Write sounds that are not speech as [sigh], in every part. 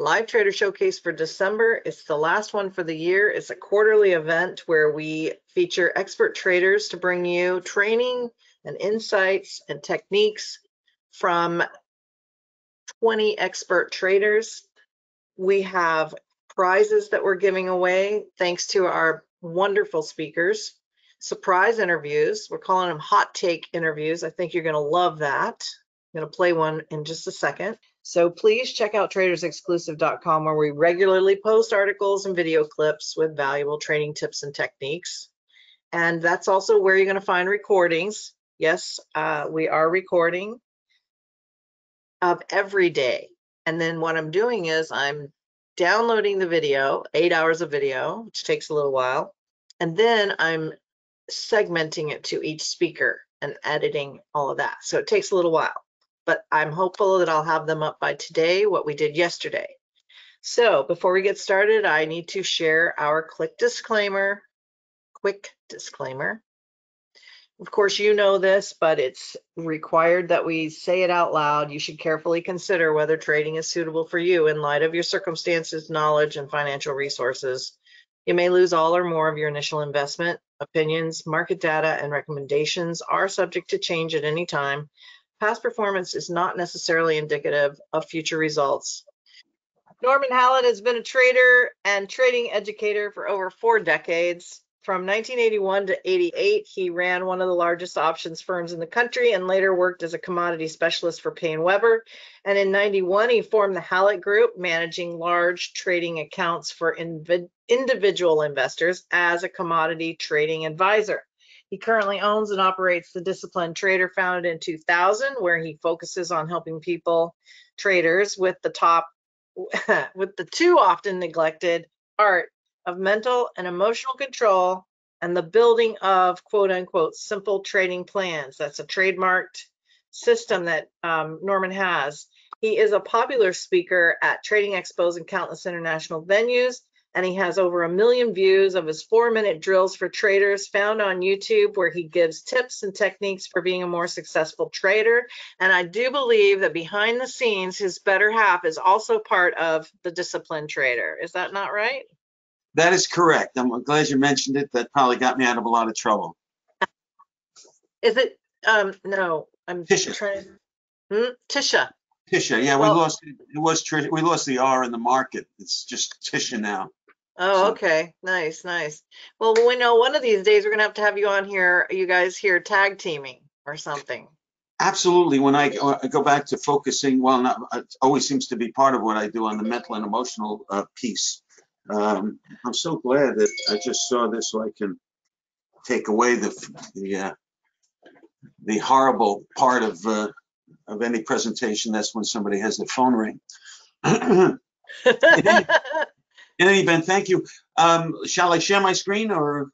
Live Trader Showcase for December. It's the last one for the year. It's a quarterly event where we feature expert traders to bring you training and insights and techniques from 20 expert traders. We have prizes that we're giving away thanks to our wonderful speakers. Surprise interviews. We're calling them hot take interviews. I think you're going to love that. I'm going to play one in just a second. So please check out tradersexclusive.com where we regularly post articles and video clips with valuable training tips and techniques. And that's also where you're going to find recordings. Yes, uh, we are recording of every day. And then what I'm doing is I'm downloading the video, eight hours of video, which takes a little while. And then I'm segmenting it to each speaker and editing all of that. So it takes a little while but I'm hopeful that I'll have them up by today, what we did yesterday. So before we get started, I need to share our quick disclaimer, quick disclaimer. Of course, you know this, but it's required that we say it out loud. You should carefully consider whether trading is suitable for you in light of your circumstances, knowledge, and financial resources. You may lose all or more of your initial investment. Opinions, market data, and recommendations are subject to change at any time Past performance is not necessarily indicative of future results. Norman Hallett has been a trader and trading educator for over four decades. From 1981 to 88, he ran one of the largest options firms in the country and later worked as a commodity specialist for PaineWebber. And in 91, he formed the Hallett Group, managing large trading accounts for individual investors as a commodity trading advisor. He currently owns and operates the Disciplined Trader founded in 2000, where he focuses on helping people, traders, with the top, [laughs] with the too often neglected art of mental and emotional control and the building of quote unquote simple trading plans. That's a trademarked system that um, Norman has. He is a popular speaker at trading expos and countless international venues and he has over a million views of his four minute drills for traders found on YouTube, where he gives tips and techniques for being a more successful trader. And I do believe that behind the scenes, his better half is also part of the disciplined trader. Is that not right? That is correct. I'm glad you mentioned it. That probably got me out of a lot of trouble. Is it? Um, no, I'm Tisha. trying. Hmm? Tisha. Tisha, yeah, Well- we lost. It was. We lost the R in the market. It's just Tisha now. Oh, So- okay. Nice, nice. Well, we know one of these days we're gonna have to have you on here, you guys here tag teaming or something. Absolutely. When I go, I go back to focusing, well, not, it always seems to be part of what I do on the mental and emotional uh, piece. Um, I'm so glad that I just saw this so I can take away the the uh, the horrible part of uh, of any presentation. That's when somebody has their phone ring. In [clears throat] [laughs] any event, thank you. Um, shall I share my screen or?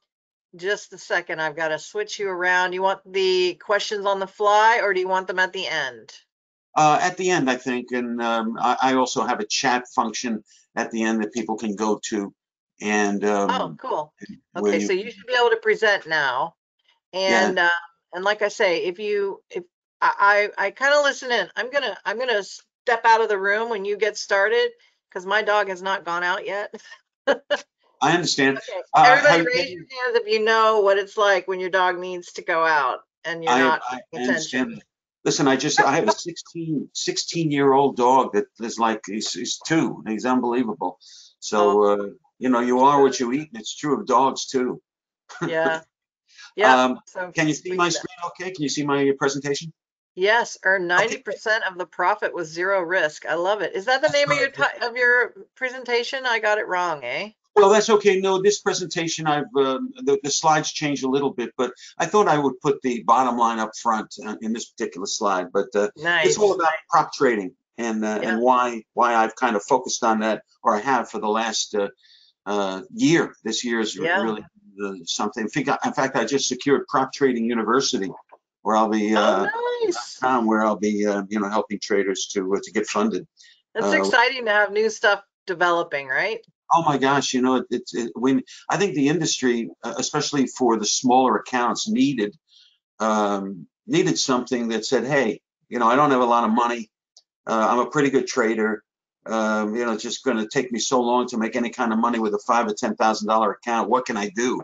Just a second, I've got to switch you around. You want the questions on the fly or do you want them at the end? Uh, at the end, I think, and um, I, I also have a chat function at the end that people can go to. And Oh, um, cool. where Okay, so you should be able to present now. Yeah. And, uh, and like I say, if you, if, I, I, I kind of listen in. I'm gonna, I'm gonna step out of the room when you get started because my dog has not gone out yet. I understand. [laughs] Okay, Uh, everybody raise your hands if you know what it's like when your dog needs to go out and you're I, not I understand. Listen, I just, I have a 16, 16 year old dog that is like, he's, he's two. He's unbelievable. So, Oh. uh, you know, you are what you eat. And it's true of dogs too. Yeah. [laughs] Yeah. Um, So can you see my can- screen okay? Can you see my presentation? Yes, earn ninety percent of the profit with zero risk. I love it. Is that the name of your ti- of your presentation? I got it wrong, eh? Well, that's okay. No, this presentation, I've, um, the, the slides changed a little bit, but I thought I would put the bottom line up front uh, in this particular slide. But uh, Nice. it's all about prop trading and uh, Yeah. and why why I've kind of focused on that, or I have for the last uh, uh, year. This year is Yeah. really uh, something. In fact, I just secured Prop Trading University, where I'll be uh, Oh, nice. um, where I'll be uh, you know helping traders to uh, to get funded. It's uh, exciting to have new stuff developing, right? Oh my gosh, you know, it's it, when I think the industry, uh, especially for the smaller accounts, needed um, needed something that said, hey, you know, I don't have a lot of money. Uh, I'm a pretty good trader. um, you know, it's just going to take me so long to make any kind of money with a five or ten thousand dollar account. What can I do?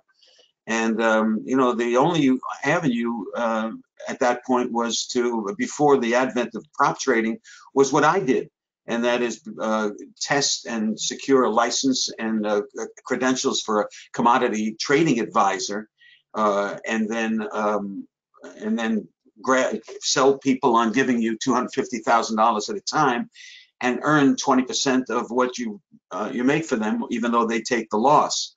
And um, you know, the only avenue uh, at that point was to before the advent of prop trading was what I did, and that is uh, test and secure a license and uh, credentials for a commodity trading advisor, uh, and then um, and then sell people on giving you two hundred fifty thousand dollars at a time, and earn twenty percent of what you uh, you make for them, even though they take the loss.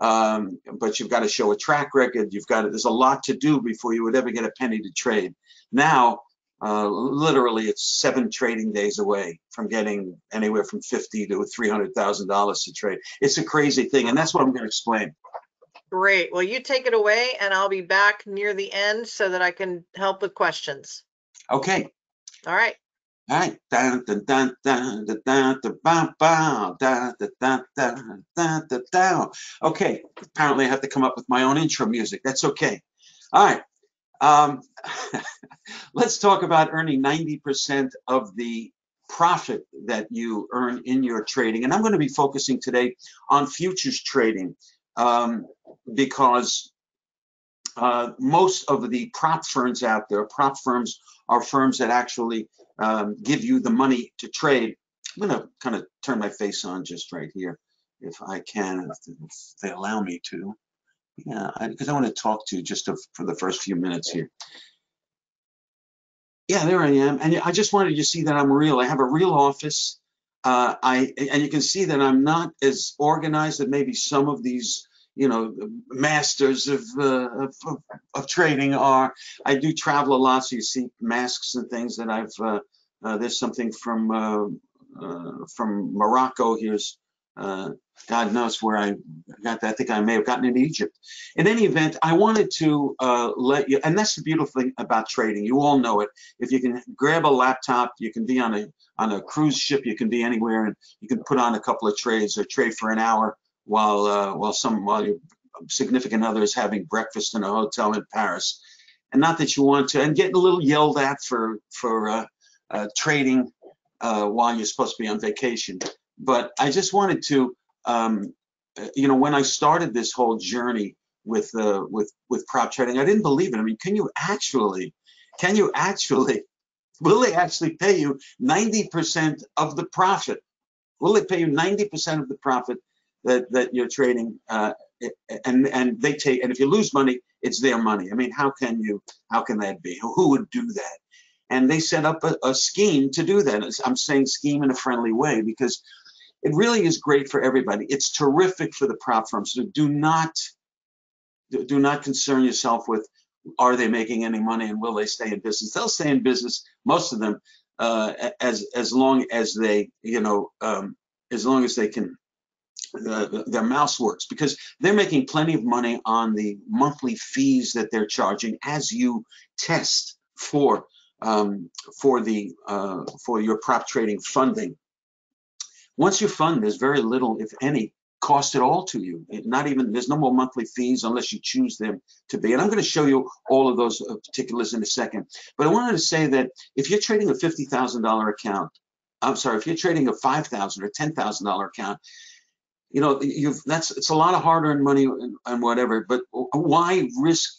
Um, but you've got to show a track record. You've got to, there's a lot to do before you would ever get a penny to trade. Now, uh, literally, it's seven trading days away from getting anywhere from fifty to three hundred thousand dollars to trade. It's a crazy thing, and that's what I'm going to explain. Great. Well, you take it away and I'll be back near the end so that I can help with questions. Okay. All right. Okay. Apparently, I have to come up with my own intro music. That's okay. All right. Um, let's talk about earning 90% of the profit that you earn in your trading. And I'm going to be focusing today on futures trading um, because uh, most of the prop firms out there, prop firms are firms that actually um, give you the money to trade. I'm going to kind of turn my face on just right here, if I can, if they allow me to. Yeah, because I, I want to talk to you just to, for the first few minutes here. Yeah, there I am. And I just wanted you to see that I'm real. I have a real office. Uh, I and you can see that I'm not as organized as maybe some of these, you know, masters of, uh, of, of trading are. I do travel a lot, so you see masks and things that I've. Uh, uh there's something from uh, uh, from Morocco. Here's God knows where I got that. I think I may have gotten in Egypt. In any event, I wanted to uh, let you, and that's the beautiful thing about trading. You all know it. If you can grab a laptop, you can be on a on a cruise ship, you can be anywhere, and you can put on a couple of trades or trade for an hour while uh, while some while your significant other is having breakfast in a hotel in Paris. And not that you want to, and getting a little yelled at for for uh, uh trading uh, while you're supposed to be on vacation. But I just wanted to um, uh, you know, when I started this whole journey with uh, with with prop trading, I didn't believe it. I mean, can you actually, can you actually, [laughs] will they actually pay you 90% of the profit? Will they pay you 90% of the profit that that you're trading? Uh, and and they take and if you lose money, it's their money. I mean, how can you? How can that be? Who would do that? And they set up a, a scheme to do that. I'm saying scheme in a friendly way because it really is great for everybody. It's terrific for the prop firms. So do not do not concern yourself with are they making any money and will they stay in business? They'll stay in business, most of them, uh, as as long as they, you know, um, as long as they can uh, their mouse works because they're making plenty of money on the monthly fees that they're charging as you test for um, for the uh, for your prop trading funding once you fund, there's very little, if any, cost at all to you. Not even, there's no more monthly fees unless you choose them to be. And I'm going to show you all of those uh, particulars in a second. But I wanted to say that if you're trading a $50,000 account, I'm sorry, if you're trading a 5,000 or $10,000 account, you know, you've that's it's a lot of hard-earned money and, and whatever. But why risk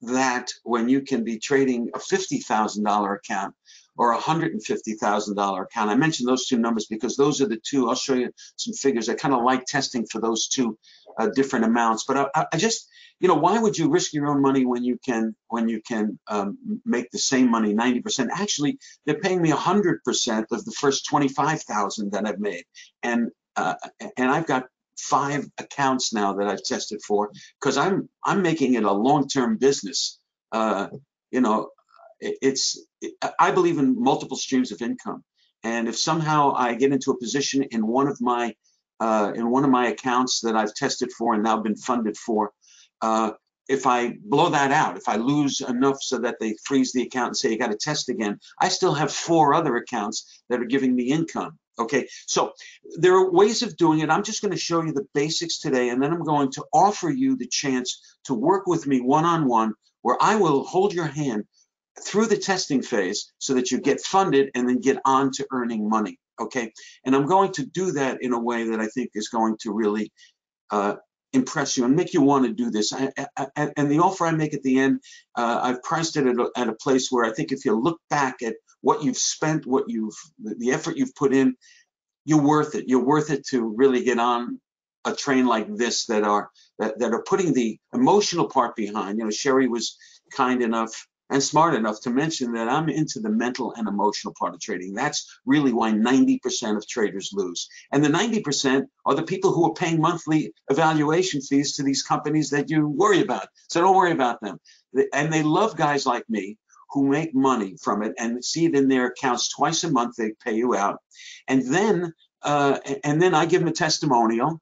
that when you can be trading a $50,000 account or a $150,000 account. I mentioned those two numbers because those are the two. I'll show you some figures. I kind of like testing for those two uh, different amounts. But I, I, just, you know, why would you risk your own money when you can when you can um, make the same money 90%? Actually, they're paying me 100% of the first 25,000 that I've made, and uh, and I've got five accounts now that I've tested for because I'm I'm making it a long-term business. Uh, you know, it's I believe in multiple streams of income, and if somehow I get into a position in one of my uh, in one of my accounts that I've tested for and now been funded for, uh, if I blow that out, if I lose enough so that they freeze the account and say you got to test again, I still have four other accounts that are giving me income. Okay, so there are ways of doing it. I'm just going to show you the basics today, and then I'm going to offer you the chance to work with me one on one, where I will hold your hand through the testing phase so that you get funded and then get on to earning money. okay? And I'm going to do that in a way that I think is going to really uh, impress you and make you want to do this. I, I, and the offer I make at the end, uh, I've priced it at a, at a place where I think if you look back at what you've spent, what you've, the, effort you've put in, you're worth it. You're worth it to really get on a train like this that are that, that are putting the emotional part behind. You know, Sherry was kind enough and smart enough to mention that I'm into the mental and emotional part of trading. That's really why 90% of traders lose. And the 90% are the people who are paying monthly evaluation fees to these companies that you worry about. So don't worry about them. And they love guys like me who make money from it and see it in their accounts twice a month. They pay you out. And then, uh, and then I give them a testimonial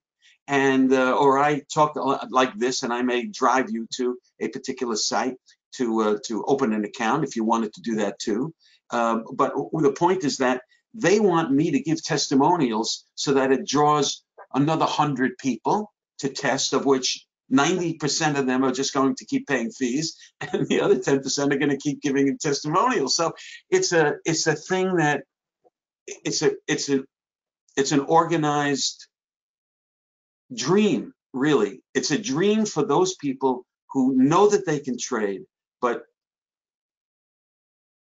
and uh, or I talk like this and I may drive you to a particular site to uh, to open an account if you wanted to do that too. Uh, but the point is that they want me to give testimonials so that it draws another hundred people to test, of which 90% of them are just going to keep paying fees, [laughs] and the other 10% are going to keep giving testimonials. So it's a it's a thing that it's a it's a it's an organized dream, really. It's a dream for those people who know that they can trade, but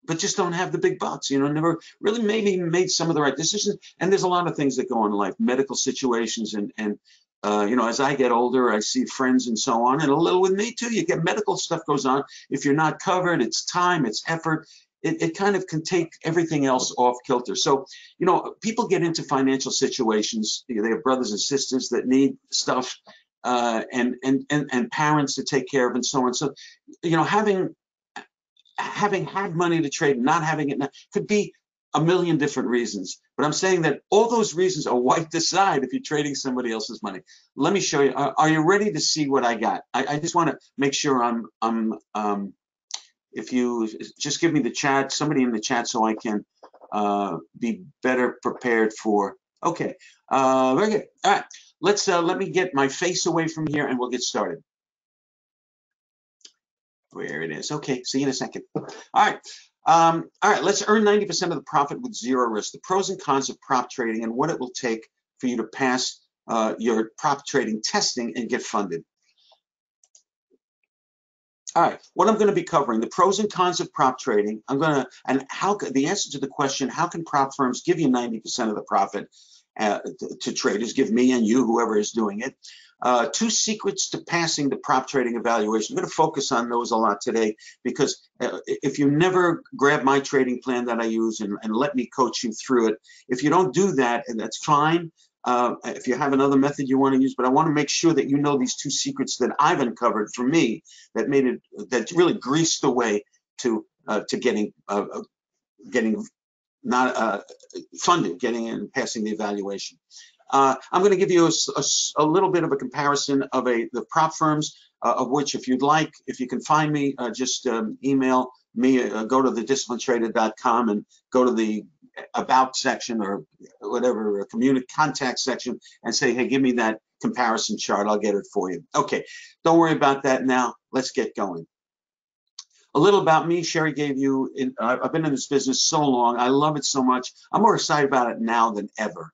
but just don't have the big bucks, you know, never really maybe made some of the right decisions. And there's a lot of things that go on in life, medical situations and and uh, you know, as I get older, I see friends and so on, and a little with me too. You get medical stuff goes on. If you're not covered, it's time, it's effort. It, it kind of can take everything else off kilter. So, you know, people get into financial situations. They have brothers and sisters that need stuff, uh, and, and and and parents to take care of, and so on. So, you know, having having had money to trade, not having it now, could be a million different reasons. But I'm saying that all those reasons are wiped aside if you're trading somebody else's money. Let me show you. Are, are you ready to see what I got? I, I just want to make sure I'm I'm um, if you just give me the chat, somebody in the chat, so I can uh, be better prepared for. Okay, uh, very good. All right, let's uh, let me get my face away from here, and we'll get started. Where it is. Okay, see you in a second. All right. Um, all right, let's earn 90% of the profit with zero risk. The pros and cons of prop trading and what it will take for you to pass uh, your prop trading testing and get funded. All right, what I'm going to be covering, the pros and cons of prop trading. I'm going to, and how, the answer to the question, how can prop firms give you 90% of the profit uh, to, traders, give me and you, whoever is doing it. Uh, two secrets to passing the prop trading evaluation. I'm going to focus on those a lot today because uh, if you never grab my trading plan that I use and, and let me coach you through it, if you don't do that, and that's fine, uh, if you have another method you want to use, but I want to make sure that you know these two secrets that I've uncovered for me that made it that really greased the way to uh, to getting uh, uh getting not uh, funded, getting in and passing the evaluation. Uh, I'm going to give you a, a, a, little bit of a comparison of a the prop firms, of which if you'd like, if you can find me, just um, email me, go to the disciplinedtrader.com and go to the about section or whatever community contact section and say, hey, give me that comparison chart. I'll get it for you. Okay, don't worry about that now. Let's get going. A little about me. Sherry gave you. In, I've been in this business so long. I love it so much. I'm more excited about it now than ever.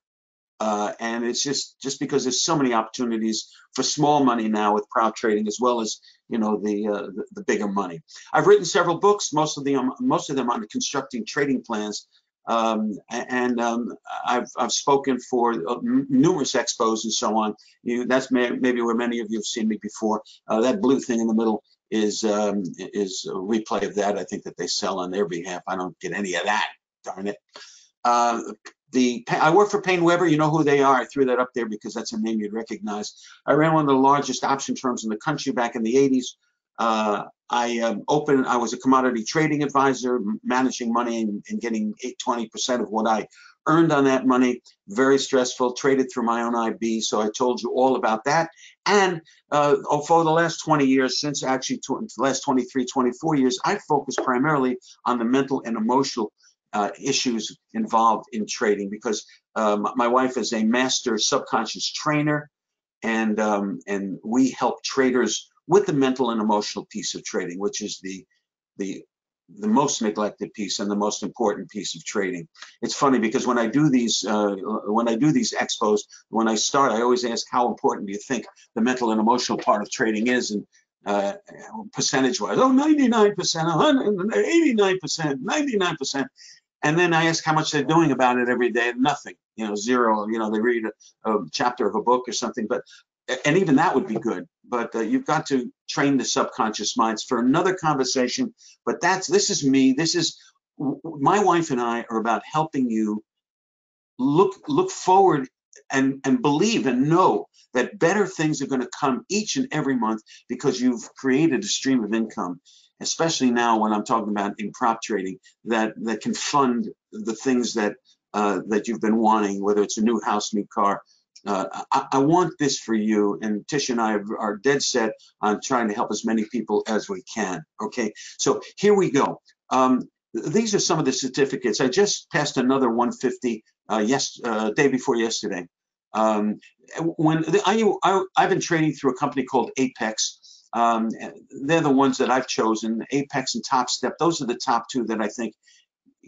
Uh, and it's just just because there's so many opportunities for small money now with prop trading as well as you know the, uh, the, the bigger money. I've written several books, most of them most of them on constructing trading plans um, and um, I've, I've spoken for uh, numerous expos and so on. You, that's may, maybe where many of you have seen me before. Uh, that blue thing in the middle is um, is a replay of that. I think that they sell on their behalf. I don't get any of that. Darn it. Uh, the I work for PaineWebber. You know who they are. I threw that up there because that's a name you'd recognize. I ran one of the largest option firms in the country back in the 80s. Uh, I um, opened, I was a commodity trading advisor, managing money and, and getting 8, 20% of what I earned on that money. Very stressful, traded through my own IB. So I told you all about that. And uh, for the last 20 years, since actually the last 23, 24 years, I focus primarily on the mental and emotional uh, issues involved in trading because um, my wife is a master subconscious trainer and um, and we help traders with the mental and emotional piece of trading, which is the the the most neglected piece and the most important piece of trading. It's funny because when I do these, uh, when I do these expos, when I start, I always ask how important do you think the mental and emotional part of trading is, and uh, percentage-wise, oh, 99%, 189%, 99%. And then I ask how much they're doing about it every day. Nothing, you know, zero. You know, they read a, a chapter of a book or something, but and even that would be good. But uh, you've got to train the subconscious minds for another conversation. But that's this is me. This is my wife and I are about helping you look look forward and and believe and know that better things are going to come each and every month because you've created a stream of income especially now when i'm talking about in prop trading that that can fund the things that uh, that you've been wanting whether it's a new house new car uh, I, I, want this for you and Tish and I are dead set on trying to help as many people as we can okay? So here we go. Um, these are some of the certificates. I just passed another 150 uh, yes uh, day before yesterday. Um, when the, I, I, I've been trading through a company called Apex. Um, they're the ones that I've chosen, Apex and Top Step. Those are the top two that I think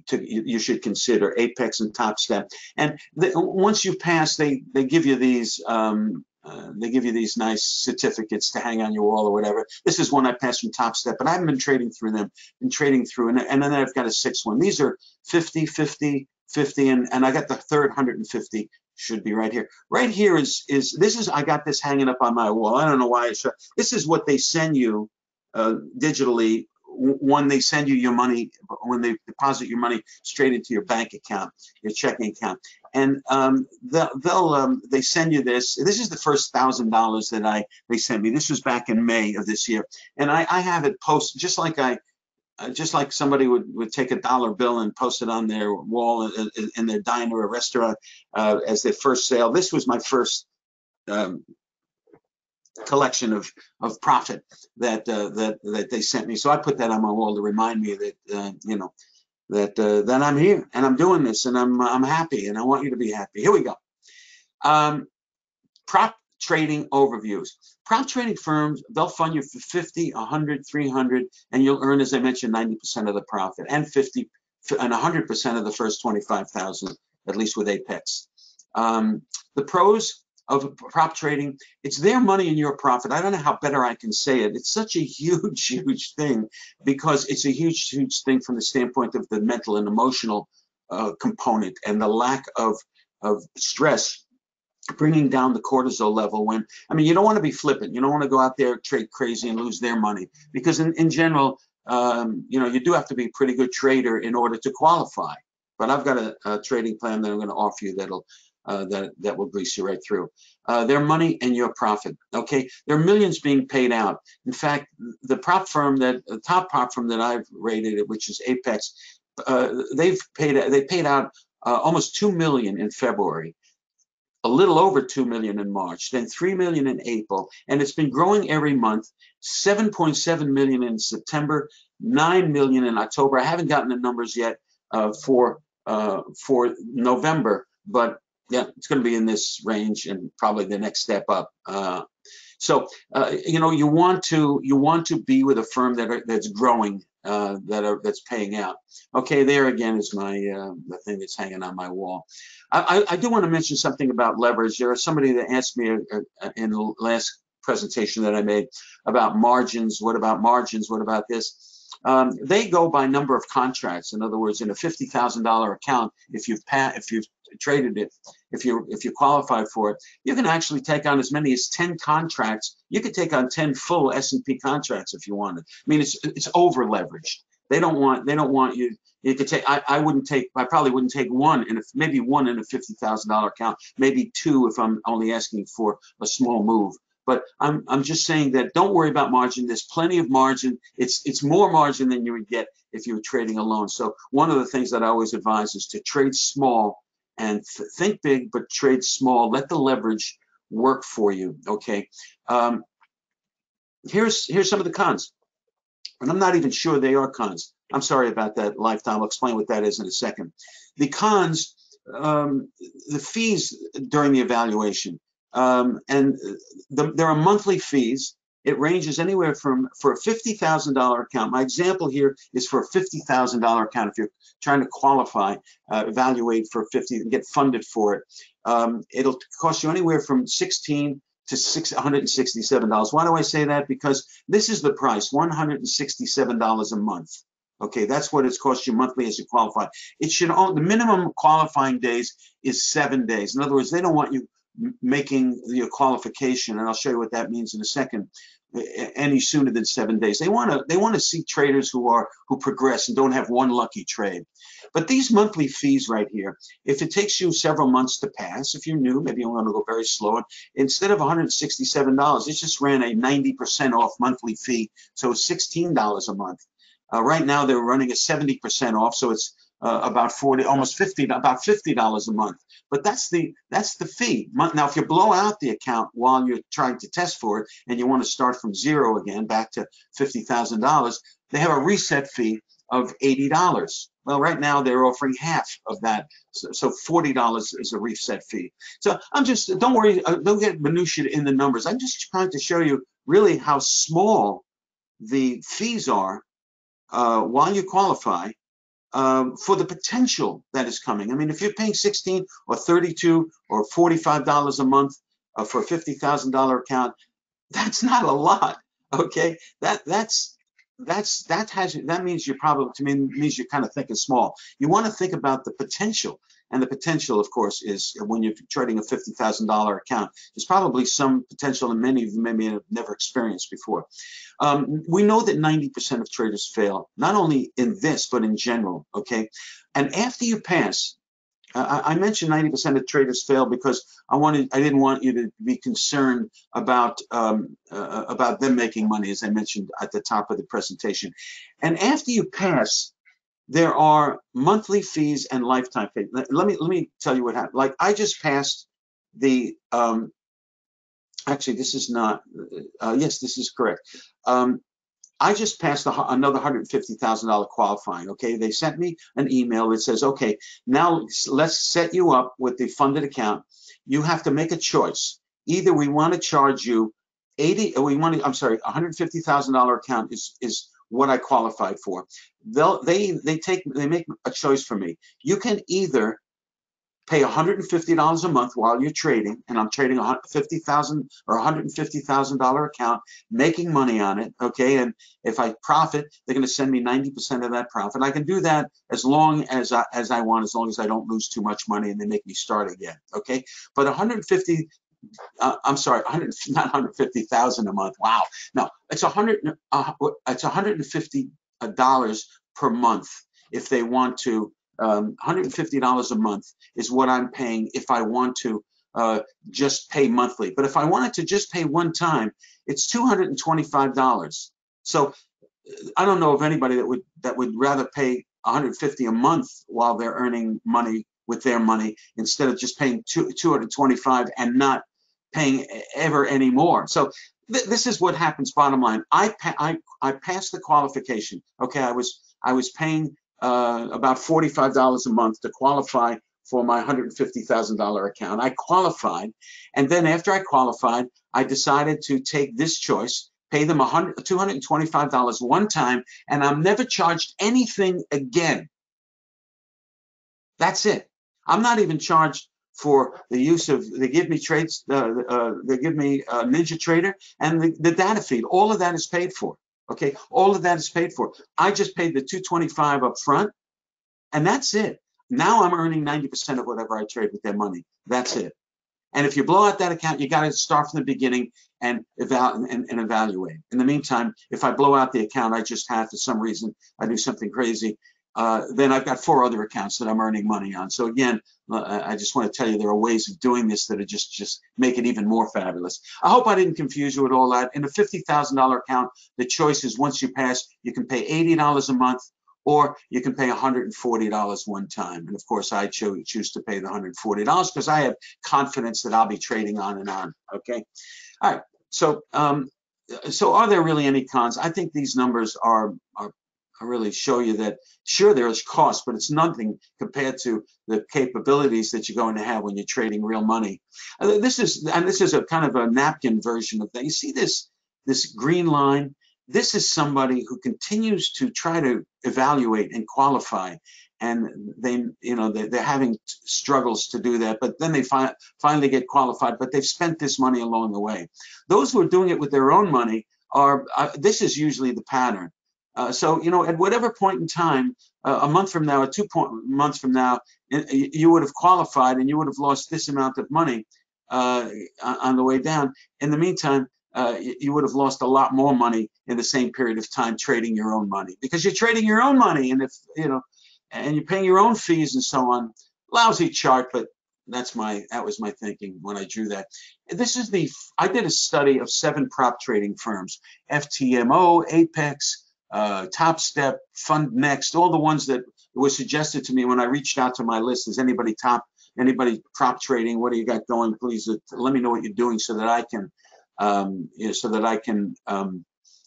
to, you, should consider, Apex and Top Step. And once you pass, they they give you these um, uh, they give you these nice certificates to hang on your wall or whatever. This is one I passed from Top Step, but I haven't been trading through them. Been trading through, and, and then I've got a sixth one. These are 50, 50, 50, and, and I got the third 150 should be right here. Right here is is this is I got this hanging up on my wall. I don't know why. This is what they send you uh, digitally when they send you your money when they deposit your money straight into your bank account, your checking account, and um, they'll, they'll um, they send you this. This is the first thousand dollars that I they sent me. This was back in May of this year, and I, I have it posted just like I uh, just like somebody would, would take a dollar bill and post it on their wall in, in their diner or restaurant uh, as their first sale. This was my first um, collection of of profit that uh, that that they sent me. So I put that on my wall to remind me that uh, you know that uh, that I'm here and I'm doing this and I'm I'm happy and I want you to be happy. Here we go. Um, prop trading overviews. Prop trading firms, they'll fund you for 50, 100, 300, and you'll earn, as I mentioned, 90% of the profit and 50 and 100% of the first 25,000, at least with Apex. Um, the pros of prop trading, it's their money and your profit. I don't know how better I can say it. It's such a [laughs] huge, huge thing because it's a huge, huge thing from the standpoint of the mental and emotional uh, component and the lack of, of stress bringing down the cortisol level when i mean you don't want to be flippant you don't want to go out there trade crazy and lose their money because in, in general um, you know you do have to be a pretty good trader in order to qualify but i've got a, a trading plan that i'm going to offer you that'll uh, that that will grease you right through. Uh, their money and your profit okay? There are millions being paid out. In fact the prop firm that the top prop firm that i've rated which is apex uh, they've paid they paid out uh, almost 2 million in february a little over 2 million in March, then 3 million in April, and it's been growing every month, 7.7 million in September, 9 million in October. I haven't gotten the numbers yet uh, for for November, but yeah, it's going to be in this range and probably the next step up. Uh, so uh, you know you want to you want to be with a firm that are, that's growing uh, that are that's paying out. Okay, there again is my uh, the thing that's hanging on my wall. I, I, do want to mention something about leverage. There was somebody that asked me uh, uh, in the last presentation that I made about margins. What about margins? What about this? Um, they go by number of contracts. In other words, in a fifty thousand dollar account, if you've if you've traded it, if you if you qualify for it, you can actually take on as many as ten contracts. You could take on ten full S&P contracts if you wanted. I mean, it's it's over leveraged. They don't want they don't want you. You could take. I, I wouldn't take. I probably wouldn't take one in a, maybe one in a fifty thousand dollar account. Maybe two if I'm only asking for a small move. But I'm I'm just saying that don't worry about margin. There's plenty of margin. It's it's more margin than you would get if you were trading alone. So one of the things that I always advise is to trade small and th think big, but trade small. Let the leverage work for you. Okay. Um, here's here's some of the cons and I'm not even sure they are cons. I'm sorry about that, Lifetime. I'll explain what that is in a second. The cons, um, the fees during the evaluation, um, and the, there are monthly fees, it ranges anywhere from for a fifty thousand dollar account. My example here is for a fifty thousand dollar account. If you're trying to qualify, uh, evaluate for fifty and get funded for it, um, it'll cost you anywhere from sixteen to six hundred and sixty-seven dollars. Why do I say that? Because this is the price, one hundred and sixty-seven dollars a month. Okay, that's what it's cost you monthly as you qualify. It should all the minimum qualifying days is seven days. In other words, they don't want you making your qualification, and I'll show you what that means in a second. Any sooner than seven days. They want to they want to see traders who are who progress and don't have one lucky trade. But these monthly fees right here, if it takes you several months to pass, if you're new, maybe you want to go very slow. Instead of $167, it just ran a 90% off monthly fee, so $16 a month. Uh, right now, they're running a 70% off, so it's uh, about 40, almost 50, about $50 a month. But that's the that's the fee. Now, if you blow out the account while you're trying to test for it, and you want to start from zero again, back to $50,000, they have a reset fee of $80. Well, right now they're offering half of that, so, so $40 is a reset fee. So I'm just don't worry, uh, don't get minutia in the numbers. I'm just trying to show you really how small the fees are uh, while you qualify um, for the potential that is coming. I mean, if you're paying 16 or 32 or 45 dollars a month uh, for a fifty thousand dollar account, that's not a lot. [laughs] Okay, that that's that's that has that means you're probably to me means you're kind of thinking small. You want to think about the potential. And the potential, of course, is when you're trading a fifty thousand dollar account. There's probably some potential, that many of you maybe have never experienced before. Um, we know that 90% of traders fail, not only in this, but in general, okay? And after you pass, uh, I I mentioned 90% of traders fail because I wanted, I didn't want you to be concerned about um, uh, about them making money, as I mentioned at the top of the presentation. And after you pass, there are monthly fees and lifetime fees. Let me let me tell you what happened. Like I just passed the um, actually this is not uh, yes this is correct um, i just passed hu- another $150000 qualifying okay they sent me an email that says okay now let's set you up with the funded account you have to make a choice either we want to charge you 80 or we want to i'm sorry $150000 account is is what i qualified for they'll they they take they make a choice for me you can either pay $150 a month while you're trading, and I'm trading a hun- 50,000 or $150,000 account, making money on it. Okay, and if I profit, they're going to send me 90% of that profit. I can do that as long as I, as I want, as long as I don't lose too much money and they make me start again. Okay, but 150. Uh, I'm sorry, 100, not 150,000 a month. Wow, no, it's 100. Uh, it's 150 dollars per month if they want to. Um, $150 a month is what I'm paying if I want to uh, just pay monthly. But if I wanted to just pay one time, it's $225. So uh, I don't know of anybody that would that would rather pay 150 a month while they're earning money with their money instead of just paying two, 225 and not paying ever any more. So th- this is what happens. Bottom line, I I I passed the qualification. Okay, I was I was paying uh, about $45 a month to qualify for my $150,000 account. I qualified. And then after I qualified, I decided to take this choice, pay them $100 $225 one time, and I'm never charged anything again. That's it. I'm not even charged for the use of, they give me trades, uh, uh, they give me uh, Ninja Trader and the, the data feed. All of that is paid for. Okay, all of that is paid for. I just paid the 225 up front, and that's it. Now I'm earning 90% of whatever I trade with their money. That's it. And if you blow out that account, you got to start from the beginning and, eval- and, and evaluate. In the meantime, if I blow out the account I just had for some reason, I do something crazy, uh, then I've got four other accounts that I'm earning money on. So again, uh, I just want to tell you there are ways of doing this that are just just make it even more fabulous. I hope I didn't confuse you with all that. In a $50,000 account, the choice is once you pass, you can pay $80 a month or you can pay $140 one time. And of course, I cho- choose to pay the $140 because I have confidence that I'll be trading on and on. Okay. All right. So, um, so are there really any cons? I think these numbers are, are, are really show you that sure there's cost, but it's nothing compared to the capabilities that you're going to have when you're trading real money. Uh, This is, and this is a kind of a napkin version of that. You see this this green line, this is somebody who continues to try to evaluate and qualify. And they, you know, they, they're having struggles to do that, but then they fi finally get qualified, but they've spent this money along the way. Those who are doing it with their own money are, uh, this is usually the pattern. Uh, so, you know, at whatever point in time, uh, a month from now, or two point, months from now, you would have qualified and you would have lost this amount of money uh, on the way down. In the meantime, uh, you would have lost a lot more money in the same period of time trading your own money. Because you're trading your own money and if you know and you're paying your own fees and so on. Lousy chart but that's my that was my thinking when i drew that. This is the i did a study of seven prop trading firms ftmo apex uh, top step fund next all the ones that were suggested to me when i reached out to my list is anybody top anybody prop trading what do you got going please uh, let me know what you're doing so that i can um, you know, so that I can um,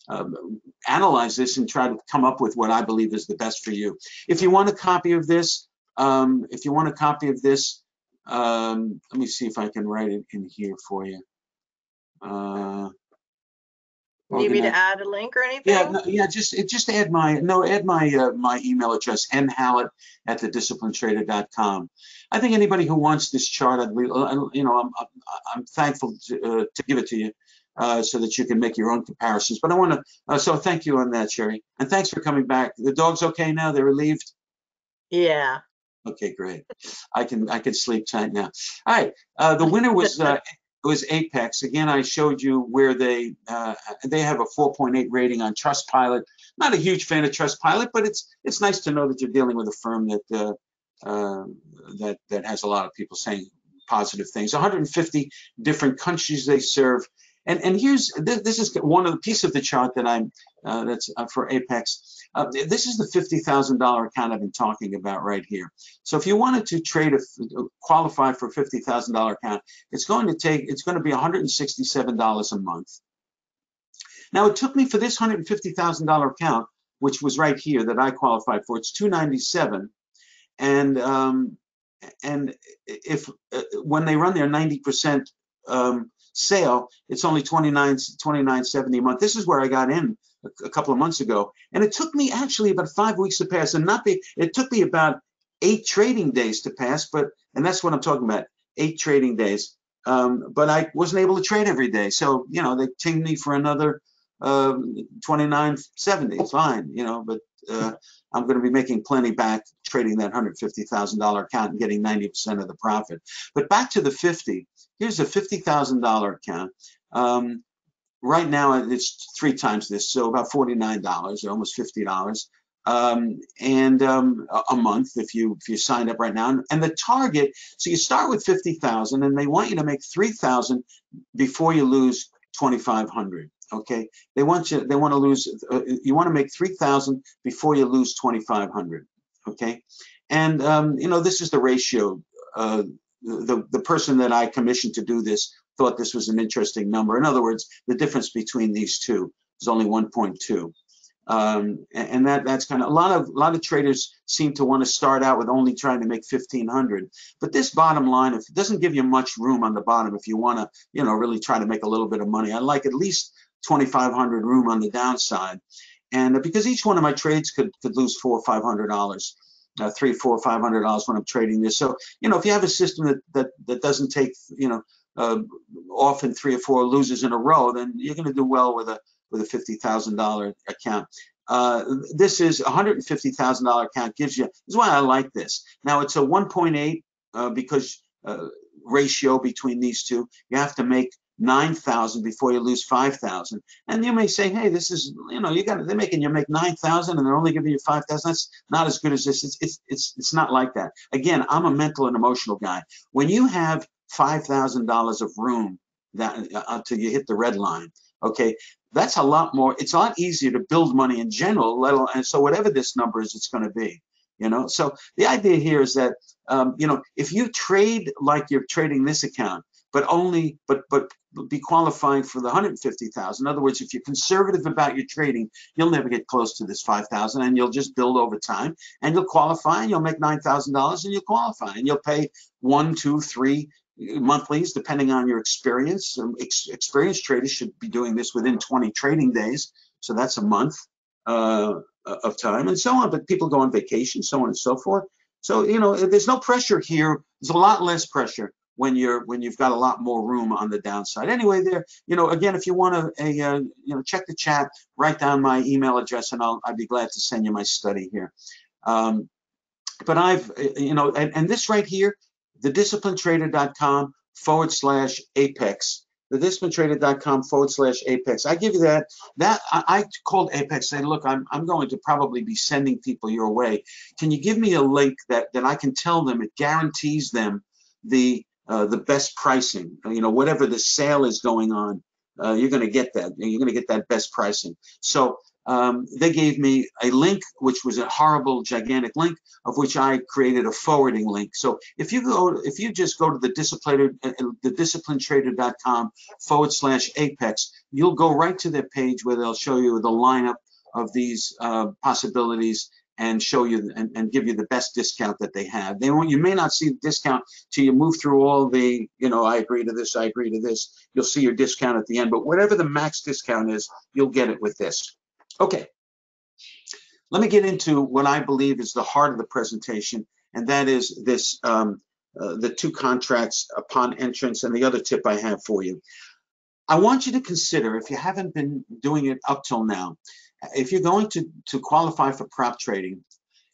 um, analyze this and try to come up with what I believe is the best for you. If you want a copy of this, um, if you want a copy of this, um, let me see if I can write it in here for you. Uh, Need me to add a link or anything? Yeah, no, yeah, just just add my no, add my uh, my email address nhallett at thedisciplinedtrader.com. I think anybody who wants this chart, I'd, uh, you know, I'm I'm thankful to, uh, to give it to you uh, so that you can make your own comparisons. But I want to, uh, so thank you on that, Sherry, and thanks for coming back. The dog's okay now? They're relieved. Yeah. Okay, great. I can I can sleep tight now. All right. Uh, the winner was uh, [laughs] it was Apex. Again, I showed you where they uh, they have a 4.8 rating on Trustpilot. Not a huge fan of Trustpilot, but it's it's nice to know that you're dealing with a firm that uh, uh, that that has a lot of people saying positive things. 150 different countries they serve. And and here's this, this is one of the piece of the chart that I'm uh, that's uh, for Apex. Uh, this is the $50,000 account I've been talking about right here. So if you wanted to trade a qualify for a $50,000 account, it's going to take it's going to be $167 a month. Now it took me for this $150,000 account, which was right here that I qualified for. It's 297, and um, and if uh, when they run their 90% um, sale, it's only 29 29.70 a month. This is where I got in a, a, couple of months ago, and it took me actually about five weeks to pass, and not be. It took me about eight trading days to pass, but and that's what I'm talking about, eight trading days. Um, but I wasn't able to trade every day, so you know they tinged me for another uh, 29.70. Fine, you know, but uh, I'm going to be making plenty back trading that $150,000 account and getting 90% of the profit. But back to the 50 here's a $50,000 account. Um, right now it's three times this, so about $49 or almost $50. Um, and um, a month if you if you signed up right now. And the target, so you start with 50,000 and they want you to make 3,000 before you lose 2,500. Okay, they want you they want to lose uh, you want to make 3,000 before you lose 2,500. Okay, and um, you know this is the ratio uh, the, the person that I commissioned to do this thought this was an interesting number. In other words, the difference between these two is only 1.2. Um, and that that's kind of a lot of a lot of traders seem to want to start out with only trying to make 1500 but this bottom line if it doesn't give you much room on the bottom if you want to you know really try to make a little bit of money i like at least 2500 room on the downside and because each one of my trades could could lose four or five hundred dollars uh, three, four, five hundred dollars when I'm trading this. So you know, if you have a system that that that doesn't take you know uh, often three or four losers in a row, then you're going to do well with a with a fifty thousand dollar account. Uh, this is a hundred and fifty thousand dollar account gives you. This is why I like this. Now it's a 1.8 uh, because uh, ratio between these two. You have to make 9,000 before you lose 5,000. And you may say, hey, this is, you know, you got they're making you make 9,000 and they're only giving you 5,000. That's not as good as this. It's, it's, it's, it's not like that. Again, I'm a mental and emotional guy. When you have $5,000 of room that uh, until you hit the red line, okay, that's a lot more, it's a lot easier to build money in general, let alone, and so whatever this number is, it's going to be you know so the idea here is that um, you know if you trade like you're trading this account but only but but be qualifying for the 150,000. In other words, if you're conservative about your trading, you'll never get close to this 5,000 and you'll just build over time and you'll qualify and you'll make $9,000 and you'll qualify and you'll pay one, two, three, monthlies, depending on your experience. Um, ex- experienced traders should be doing this within 20 trading days. So that's a month uh, of time and so on. But people go on vacation, so on and so forth. So, you know, there's no pressure here. There's a lot less pressure when you're when you've got a lot more room on the downside. Anyway, there, you know, again, if you want to, a, uh, you know, check the chat, write down my email address, and I'll I'd be glad to send you my study here. Um, but I've, you know, and, and this right here, the disciplinedtrader.com forward slash apex, the disciplinedtrader.com forward slash apex. I give you that. That I, I called apex. Say, look, I'm I'm going to probably be sending people your way. Can you give me a link that that I can tell them it guarantees them the uh, the best pricing. You know, whatever the sale is going on, uh, you're going to get that. You're going to get that best pricing. So um, they gave me a link, which was a horrible, gigantic link, of which I created a forwarding link. So if you go, if you just go to the disciplinator, uh, uh, the disciplinedtrader.com forward slash apex, you'll go right to their page where they'll show you the lineup of these uh, possibilities and show you and, and, give you the best discount that they have. They won't, you may not see the discount till you move through all the, you know, I agree to this, I agree to this. You'll see your discount at the end, but whatever the max discount is, you'll get it with this. Okay. Let me get into what I believe is the heart of the presentation, and that is this, um, uh, the two contracts upon entrance and the other tip I have for you. I want you to consider, if you haven't been doing it up till now, if you're going to, to qualify for prop trading,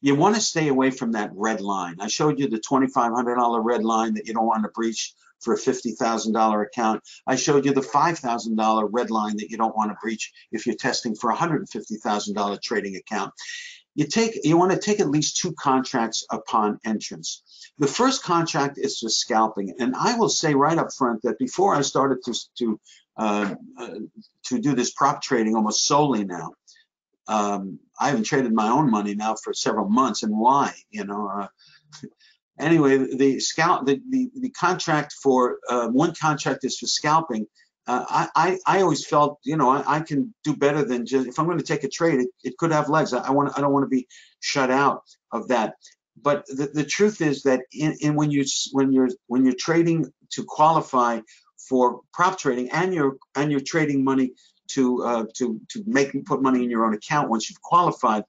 you want to stay away from that red line. I showed you the $2,500 red line that you don't want to breach for a $50,000 account. I showed you the $5,000 red line that you don't want to breach if you're testing for a $150,000 trading account. You take, you want to take at least two contracts upon entrance. The first contract is for scalping, and I will say right up front that before I started to to uh, uh, to do this prop trading almost solely now, um, I haven't traded my own money now for several months, and why? You know. Uh, [laughs] anyway, the scout, the, the, the contract for uh, one contract is for scalping. Uh, I, I, I always felt, you know, I, I, can do better than just if I'm going to take a trade, it, it could have legs. I, I want, I don't want to be shut out of that. But the, the truth is that in, in when you when you're when you're trading to qualify for prop trading and you're and you're trading money to uh, to to make put money in your own account once you've qualified,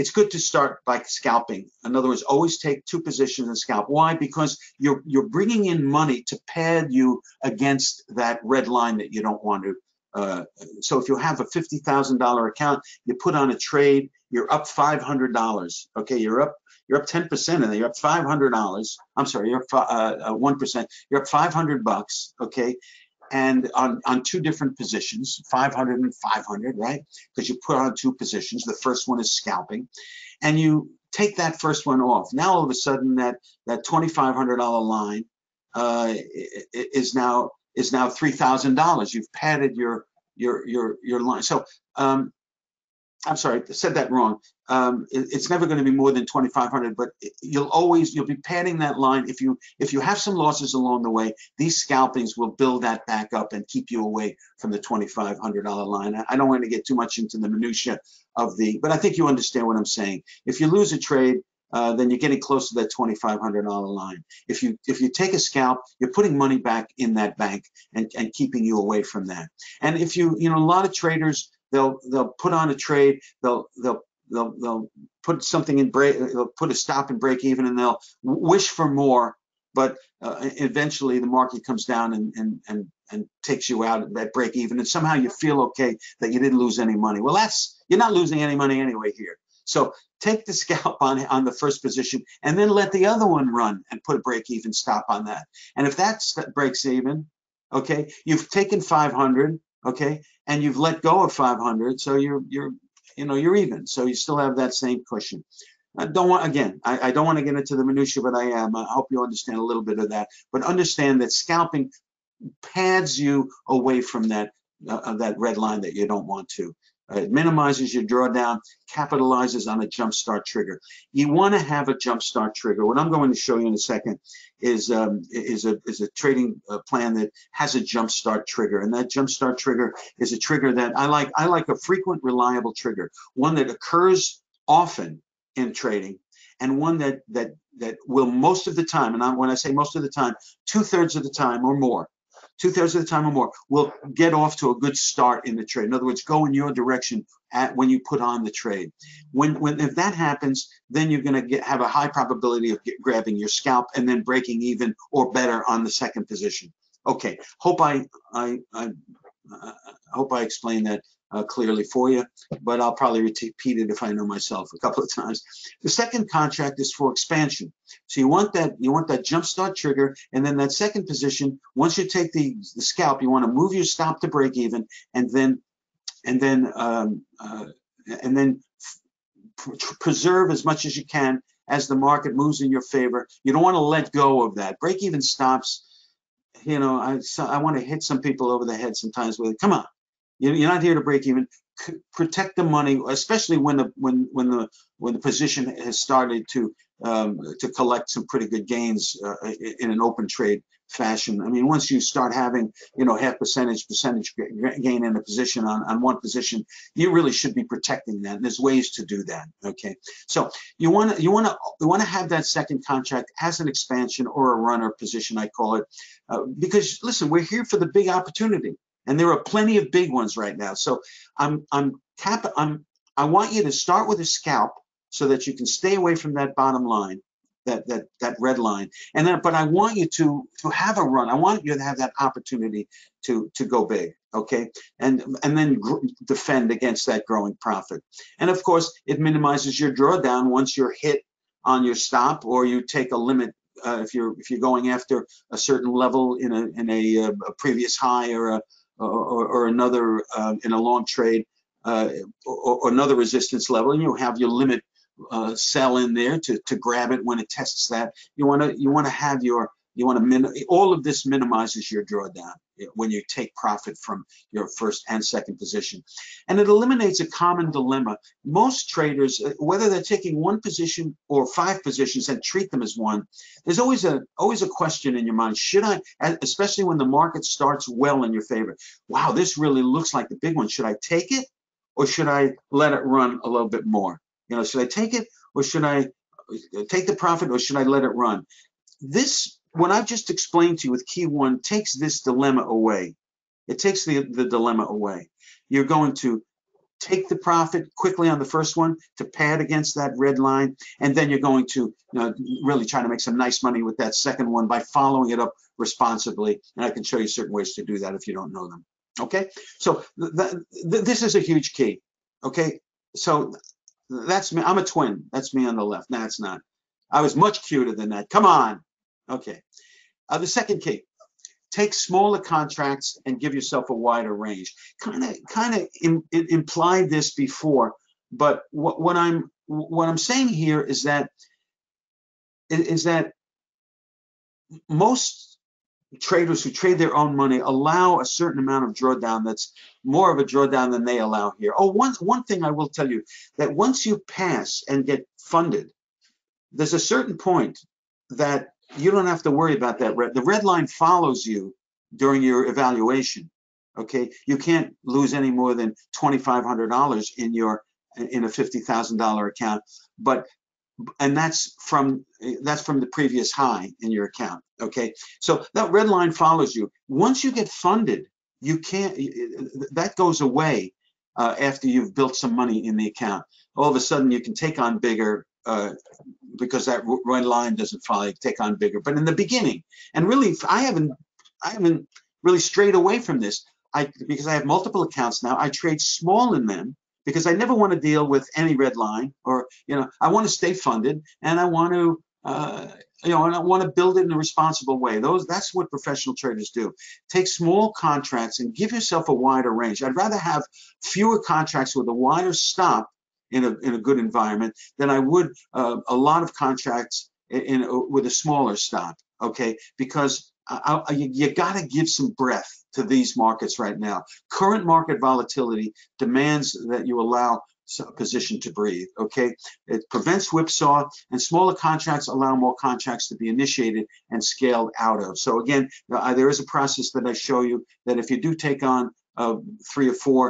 it's good to start by scalping. In other words, always take two positions and scalp. Why? Because you're you're bringing in money to pad you against that red line that you don't want to. Uh, so if you have a fifty thousand dollar account, you put on a trade, you're up five hundred dollars. Okay, you're up you're up ten percent, and then you're up five hundred dollars. I'm sorry, you're up uh, uh, one uh, You're up five hundred bucks. Okay, and on, on two different positions, 500 and 500, right? Because you put on two positions. The first one is scalping, and you take that first one off. Now all of a sudden that that $2,500 line uh, is now is now $3,000. You've padded your your your your line. So um, I'm sorry, I said that wrong. Um, it, it's never going to be more than 2,500, but you'll always you'll be padding that line. If you if you have some losses along the way, these scalpings will build that back up and keep you away from the $2,500 line. I, I don't want to get too much into the minutia of the, but I think you understand what I'm saying. If you lose a trade, uh, then you're getting close to that $2,500 line. If you if you take a scalp, you're putting money back in that bank and, and keeping you away from that. And if you, you know, a lot of traders they'll they'll put on a trade, they'll they'll they'll they'll put something in break, they'll put a stop and break even, and they'll wish for more. But uh, eventually, the market comes down and and and and takes you out at that break even, and somehow you feel okay that you didn't lose any money. Well, that's you're not losing any money anyway here. So take the scalp on on the first position, and then let the other one run and put a break even stop on that. And if that breaks even, okay, you've taken 500 okay, and you've let go of 500, so you're you're you know you're even, so you still have that same cushion. I don't want again. I, I don't want to get into the minutia, but I am. I hope you understand a little bit of that. But understand that scalping pads you away from that uh, that red line that you don't want to. It minimizes your drawdown, capitalizes on a jump start trigger. You want to have a jump start trigger. What I'm going to show you in a second is um, is a is a trading uh, plan that has a jump start trigger, and that jump start trigger is a trigger that I like. I like a frequent, reliable trigger, one that occurs often in trading and one that that that will most of the time, and I, when I say most of the time, two thirds of the time or more, two thirds of the time or more, will get off to a good start in the trade. In other words, go in your direction at when you put on the trade. When when if that happens, then you're going to have a high probability of get, grabbing your scalp and then breaking even or better on the second position. Okay, hope I I I, I hope I explained that uh, clearly for you, but I'll probably repeat it if I know myself a couple of times. The second contract is for expansion. So you want that you want that jump start trigger, and then that second position. Once you take the, the scalp, you want to move your stop to break even, and then and then um, uh, and then preserve as much as you can as the market moves in your favor. You don't want to let go of that. Break even stops. You know, I I want to hit some people over the head sometimes with, come on, you're not here to break even. C protect the money, especially when the when when the when the position has started to um, to collect some pretty good gains uh, in an open trade fashion. I mean, once you start having you know half percentage percentage gain in a position on on one position, you really should be protecting that. And there's ways to do that. Okay, so you want to you want to you want to have that second contract as an expansion or a runner position, I call it, uh, because listen, we're here for the big opportunity and there are plenty of big ones right now. So I'm I'm cap I'm I want you to start with a scalp so that you can stay away from that bottom line, that that that red line. And then but I want you to to have a run. I want you to have that opportunity to to go big, okay? And and then defend against that growing profit. And of course, it minimizes your drawdown once you're hit on your stop or you take a limit uh, if you're if you're going after a certain level in a in a, uh, a previous high or a or, or another uh, in a long trade uh, or, or, another resistance level, and you have your limit uh, sell in there to to grab it when it tests that. You want to you want to have your you want to min all of this minimizes your drawdown when you take profit from your first and second position. And it eliminates a common dilemma. Most traders, uh, whether they're taking one position or five positions and treat them as one, there's always a always a question in your mind. Should I, especially when the market starts well in your favor, wow, this really looks like the big one. Should I take it or should I let it run a little bit more? You know, should I take it or should I uh, take the profit or should I let it run? This what I've just explained to you with key one takes this dilemma away. It takes the, the dilemma away. You're going to take the profit quickly on the first one to pad against that red line, and then you're going to you know, really try to make some nice money with that second one by following it up responsibly. And I can show you certain ways to do that if you don't know them. Okay, so th th this is a huge key. Okay, so that's me. I'm a twin. That's me on the left. No, it's not. I was much cuter than that. Come on. Okay. Uh, the second key, take smaller contracts and give yourself a wider range. Kind of, kind of implied this before, but what, what I'm what I'm saying here is that is that most traders who trade their own money allow a certain amount of drawdown that's more of a drawdown than they allow here. Oh, one, one thing I will tell you that once you pass and get funded, there's a certain point that you don't have to worry about that red. The red line follows you during your evaluation. Okay, you can't lose any more than $2,500 in your in a $50,000 account, but and that's from that's from the previous high in your account. Okay, so that red line follows you. Once you get funded, you can't. That goes away uh, after you've built some money in the account. All of a sudden, you can take on bigger uh, because that red line doesn't follow, take on bigger. But in the beginning, and really, I haven't, I haven't really strayed away from this. I because I have multiple accounts now. I trade small in them because I never want to deal with any red line, or you know, I want to stay funded and I want to. Uh, you know, and I want to build it in a responsible way. Those that's what professional traders do. Take small contracts and give yourself a wider range. I'd rather have fewer contracts with a wider stop in a, in a good environment than I would uh, a lot of contracts in, in, with a smaller stop. Okay, because I, I, you, you got to give some breath to these markets right now. Current market volatility demands that you allow a position to breathe. Okay, it prevents whipsaw, and smaller contracts allow more contracts to be initiated and scaled out of. So again, uh, there is a process that I show you that if you do take on uh, three or four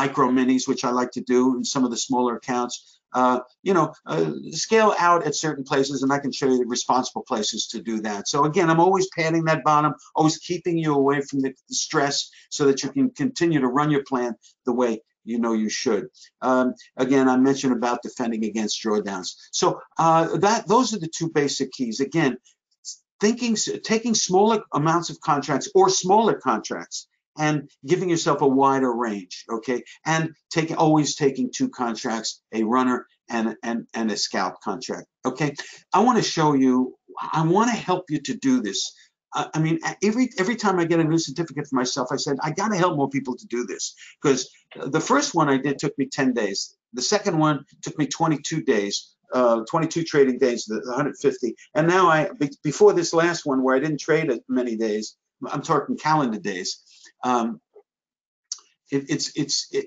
micro minis, which I like to do in some of the smaller accounts. uh, you know, uh, scale out at certain places and I can show you the responsible places to do that. So again, I'm always padding that bottom, always keeping you away from the stress so that you can continue to run your plan the way you know you should. Um, again, I mentioned about defending against drawdowns. So uh, that those are the two basic keys. Again, thinking, taking smaller amounts of contracts or smaller contracts and giving yourself a wider range, okay? And taking always taking two contracts, a runner and and and a scout contract, okay? I want to show you. I want to help you to do this. I I mean, every every time I get a new certificate for myself, I said I got to help more people to do this because the first one I did took me 10 days. The second one took me 22 days. Uh, 22 trading days, the 150, and now I be- before this last one where I didn't trade as many days, I'm talking calendar days. Um, it, it's it's it,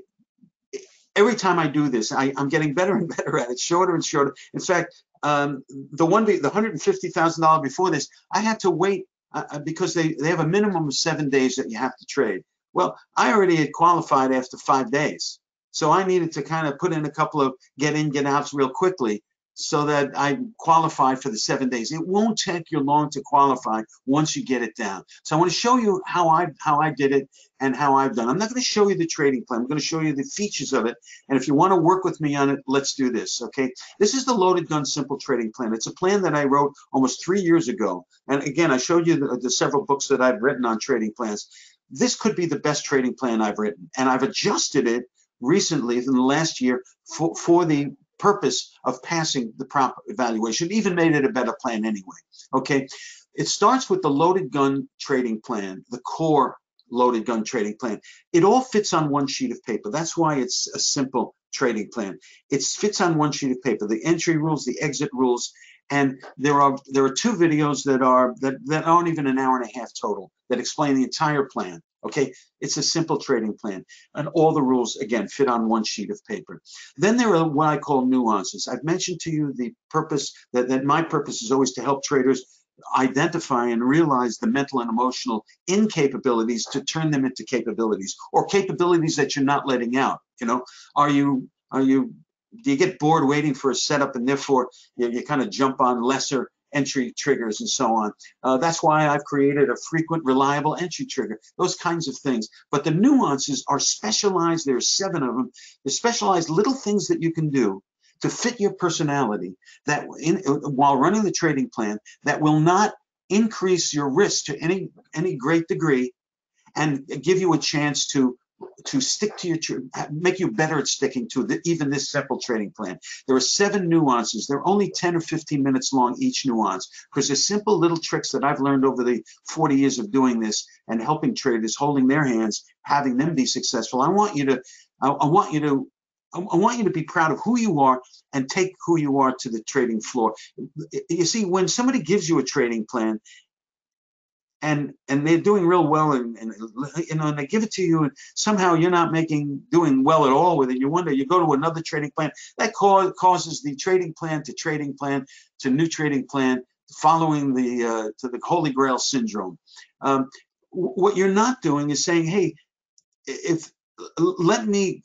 every time I do this, I, I'm getting better and [laughs] better at it, shorter and shorter. In fact, um, the one the hundred and fifty thousand dollar before this, I had to wait uh, uh, because they they have a minimum of seven days that you have to trade. Well, I already had qualified after five days, so I needed to kind of put in a couple of get in get outs real quickly so that I qualify for the seven days. It won't take you long to qualify once you get it down. So I want to show you how I how I did it and how I've done. I'm not going to show you the trading plan. I'm going to show you the features of it. And if you want to work with me on it, let's do this. Okay. This is the loaded gun simple trading plan. It's a plan that I wrote almost three years ago. And again, I showed you the, the several books that I've written on trading plans. This could be the best trading plan I've written, and I've adjusted it recently in the last year for, for the purpose of passing the prop evaluation, even made it a better plan anyway. Okay, it starts with the loaded gun trading plan, the core loaded gun trading plan. It all fits on one sheet of paper. That's why it's a simple trading plan. It fits on one sheet of paper. The entry rules, the exit rules, and there are there are two videos that are that, that aren't even an hour and a half total that explain the entire plan. Okay, it's a simple trading plan, and all the rules again fit on one sheet of paper. Then there are what I call nuances. I've mentioned to you the purpose that, that my purpose is always to help traders identify and realize the mental and emotional incapabilities to turn them into capabilities or capabilities that you're not letting out. You know, are you are you do you get bored waiting for a setup and therefore you, you kind of jump on lesser entry triggers and so on. Uh, that's why I've created a frequent reliable entry trigger, those kinds of things. But the nuances are specialized. There are seven of them. They're specialized little things that you can do to fit your personality that in, while running the trading plan that will not increase your risk to any any great degree and give you a chance to to stick to your make you better at sticking to the, even this simple trading plan. There are seven nuances. They're only 10 or 15 minutes long each nuance. Because they're simple little tricks that i've learned over the 40 years of doing this and helping traders holding their hands having them be successful i want you to i, I want you to I want you to be proud of who you are and take who you are to the trading floor. You see, when somebody gives you a trading plan and and they're doing real well and, and you know and they give it to you and somehow you're not making doing well at all with it, you wonder, you go to another trading plan, that cause, causes the trading plan to trading plan to new trading plan, following the uh, to the holy grail syndrome. Um, what you're not doing is saying, hey, if let me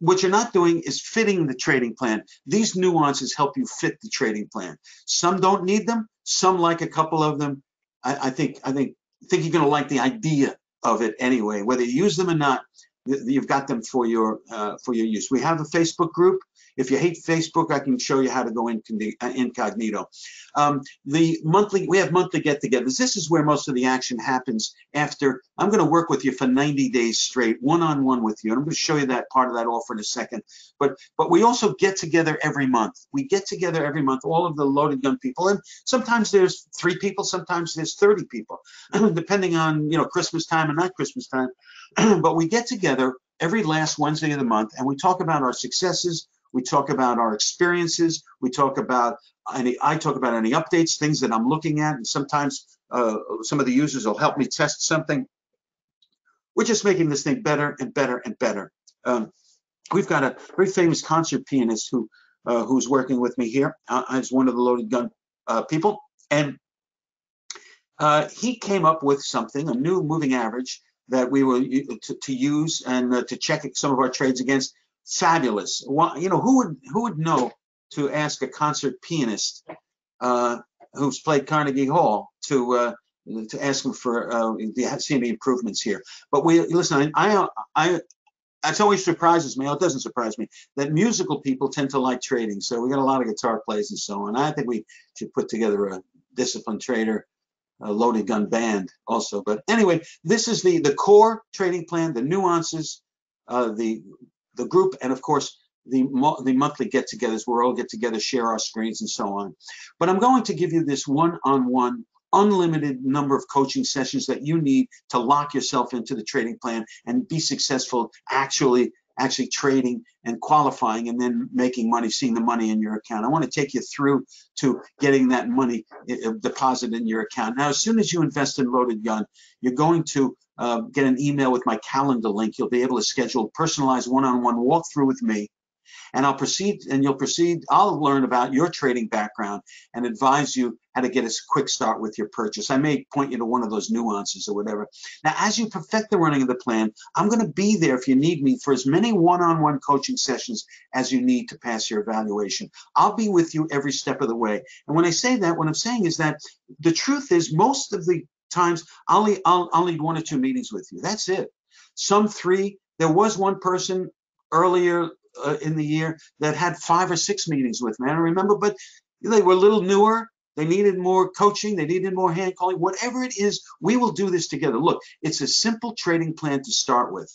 what you're not doing is fitting the trading plan. These nuances help you fit the trading plan. Some don't need them. Some like a couple of them. I, I think I think think you're going to like the idea of it anyway. Whether you use them or not, you've got them for your uh, for your use. We have a Facebook group. If you hate Facebook, I can show you how to go uh, incognito. Um, the monthly, we have monthly get-togethers. This is where most of the action happens after. I'm going to work with you for 90 days straight, one-on-one with you. And I'm going to show you that part of that offer in a second. But but we also get together every month. We get together every month, all of the loaded gun people, and sometimes there's three people, sometimes there's 30 people, [clears throat] depending on you know Christmas time and not Christmas time. [clears throat] but we get together every last Wednesday of the month, and we talk about our successes. We talk about our experiences. We talk about any. I talk about any updates, things that I'm looking at, and sometimes uh, some of the users will help me test something. We're just making this thing better and better and better. Um, we've got a very famous concert pianist who uh, who's working with me here uh, as one of the loaded gun uh, people, and uh, he came up with something, a new moving average that we were to, to use and uh, to check some of our trades against fabulous. You know, who would, who would know to ask a concert pianist, uh, who's played Carnegie Hall to, uh, to ask him for, uh, the, see any improvements here. But we, listen, I, I, that's always surprises me. Oh, it doesn't surprise me that musical people tend to like trading. So we got a lot of guitar players and so on. I think we should put together a disciplined trader, a loaded gun band also. But anyway, this is the the core trading plan, the nuances, uh, the the group, and of course the the monthly get-togethers where we all get together, share our screens, and so on. But I'm going to give you this one-on-one unlimited number of coaching sessions that you need to lock yourself into the trading plan and be successful actually actually trading and qualifying and then making money seeing the money in your account i want to take you through to getting that money uh, deposited in your account now as soon as you invest in loaded gun you're going to uh, get an email with my calendar link you'll be able to schedule a personalized one-on-one walkthrough with me and I'll proceed and you'll proceed. I'll learn about your trading background and advise you how to get a quick start with your purchase. I may point you to one of those nuances or whatever. Now, as you perfect the running of the plan, I'm going to be there if you need me for as many one-on-one coaching sessions as you need to pass your evaluation. I'll be with you every step of the way. And when I say that, what I'm saying is that the truth is most of the times I'll, I'll, I'll one or two meetings with you. That's it. Some three. There was one person earlier uh, in the year that had five or six meetings with me. I don't remember, but they were a little newer. They needed more coaching. They needed more hand calling. Whatever it is, we will do this together. Look, it's a simple trading plan to start with.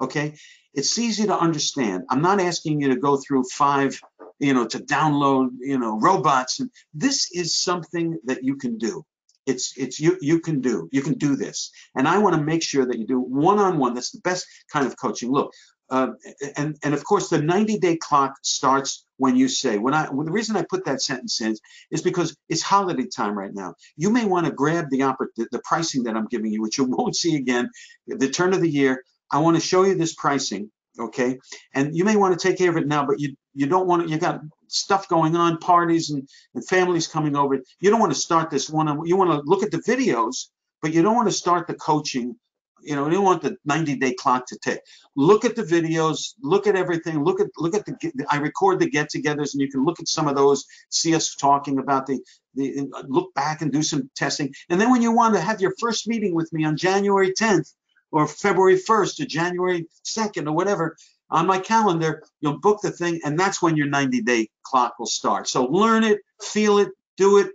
Okay, it's easy to understand. I'm not asking you to go through five, you know, to download, you know, robots. And this is something that you can do. It's it's you you can do you can do this, and I want to make sure that you do one on one. That's the best kind of coaching. Look, uh, and and of course the 90 day clock starts when you say when I when the reason I put that sentence in is because it's holiday time right now. You may want to grab the, the the pricing that I'm giving you, which you [laughs] won't see again. The turn of the year, I want to show you this pricing, okay? And you may want to take care of it now, but you you don't want to. You got stuff going on, parties and, and families coming over. You don't want to start this one. On, you want to look at the videos, but you don't want to start the coaching you know, you don't want the 90 day clock to tick. Look at the videos, look at everything, look at look at the I record the get-togethers and you can look at some of those, see us talking about the the look back and do some testing. And then when you want to have your first meeting with me on January 10th or February 1st or January 2nd or whatever, on my calendar, you'll book the thing and that's when your 90 day clock will start. So learn it, feel it, do it,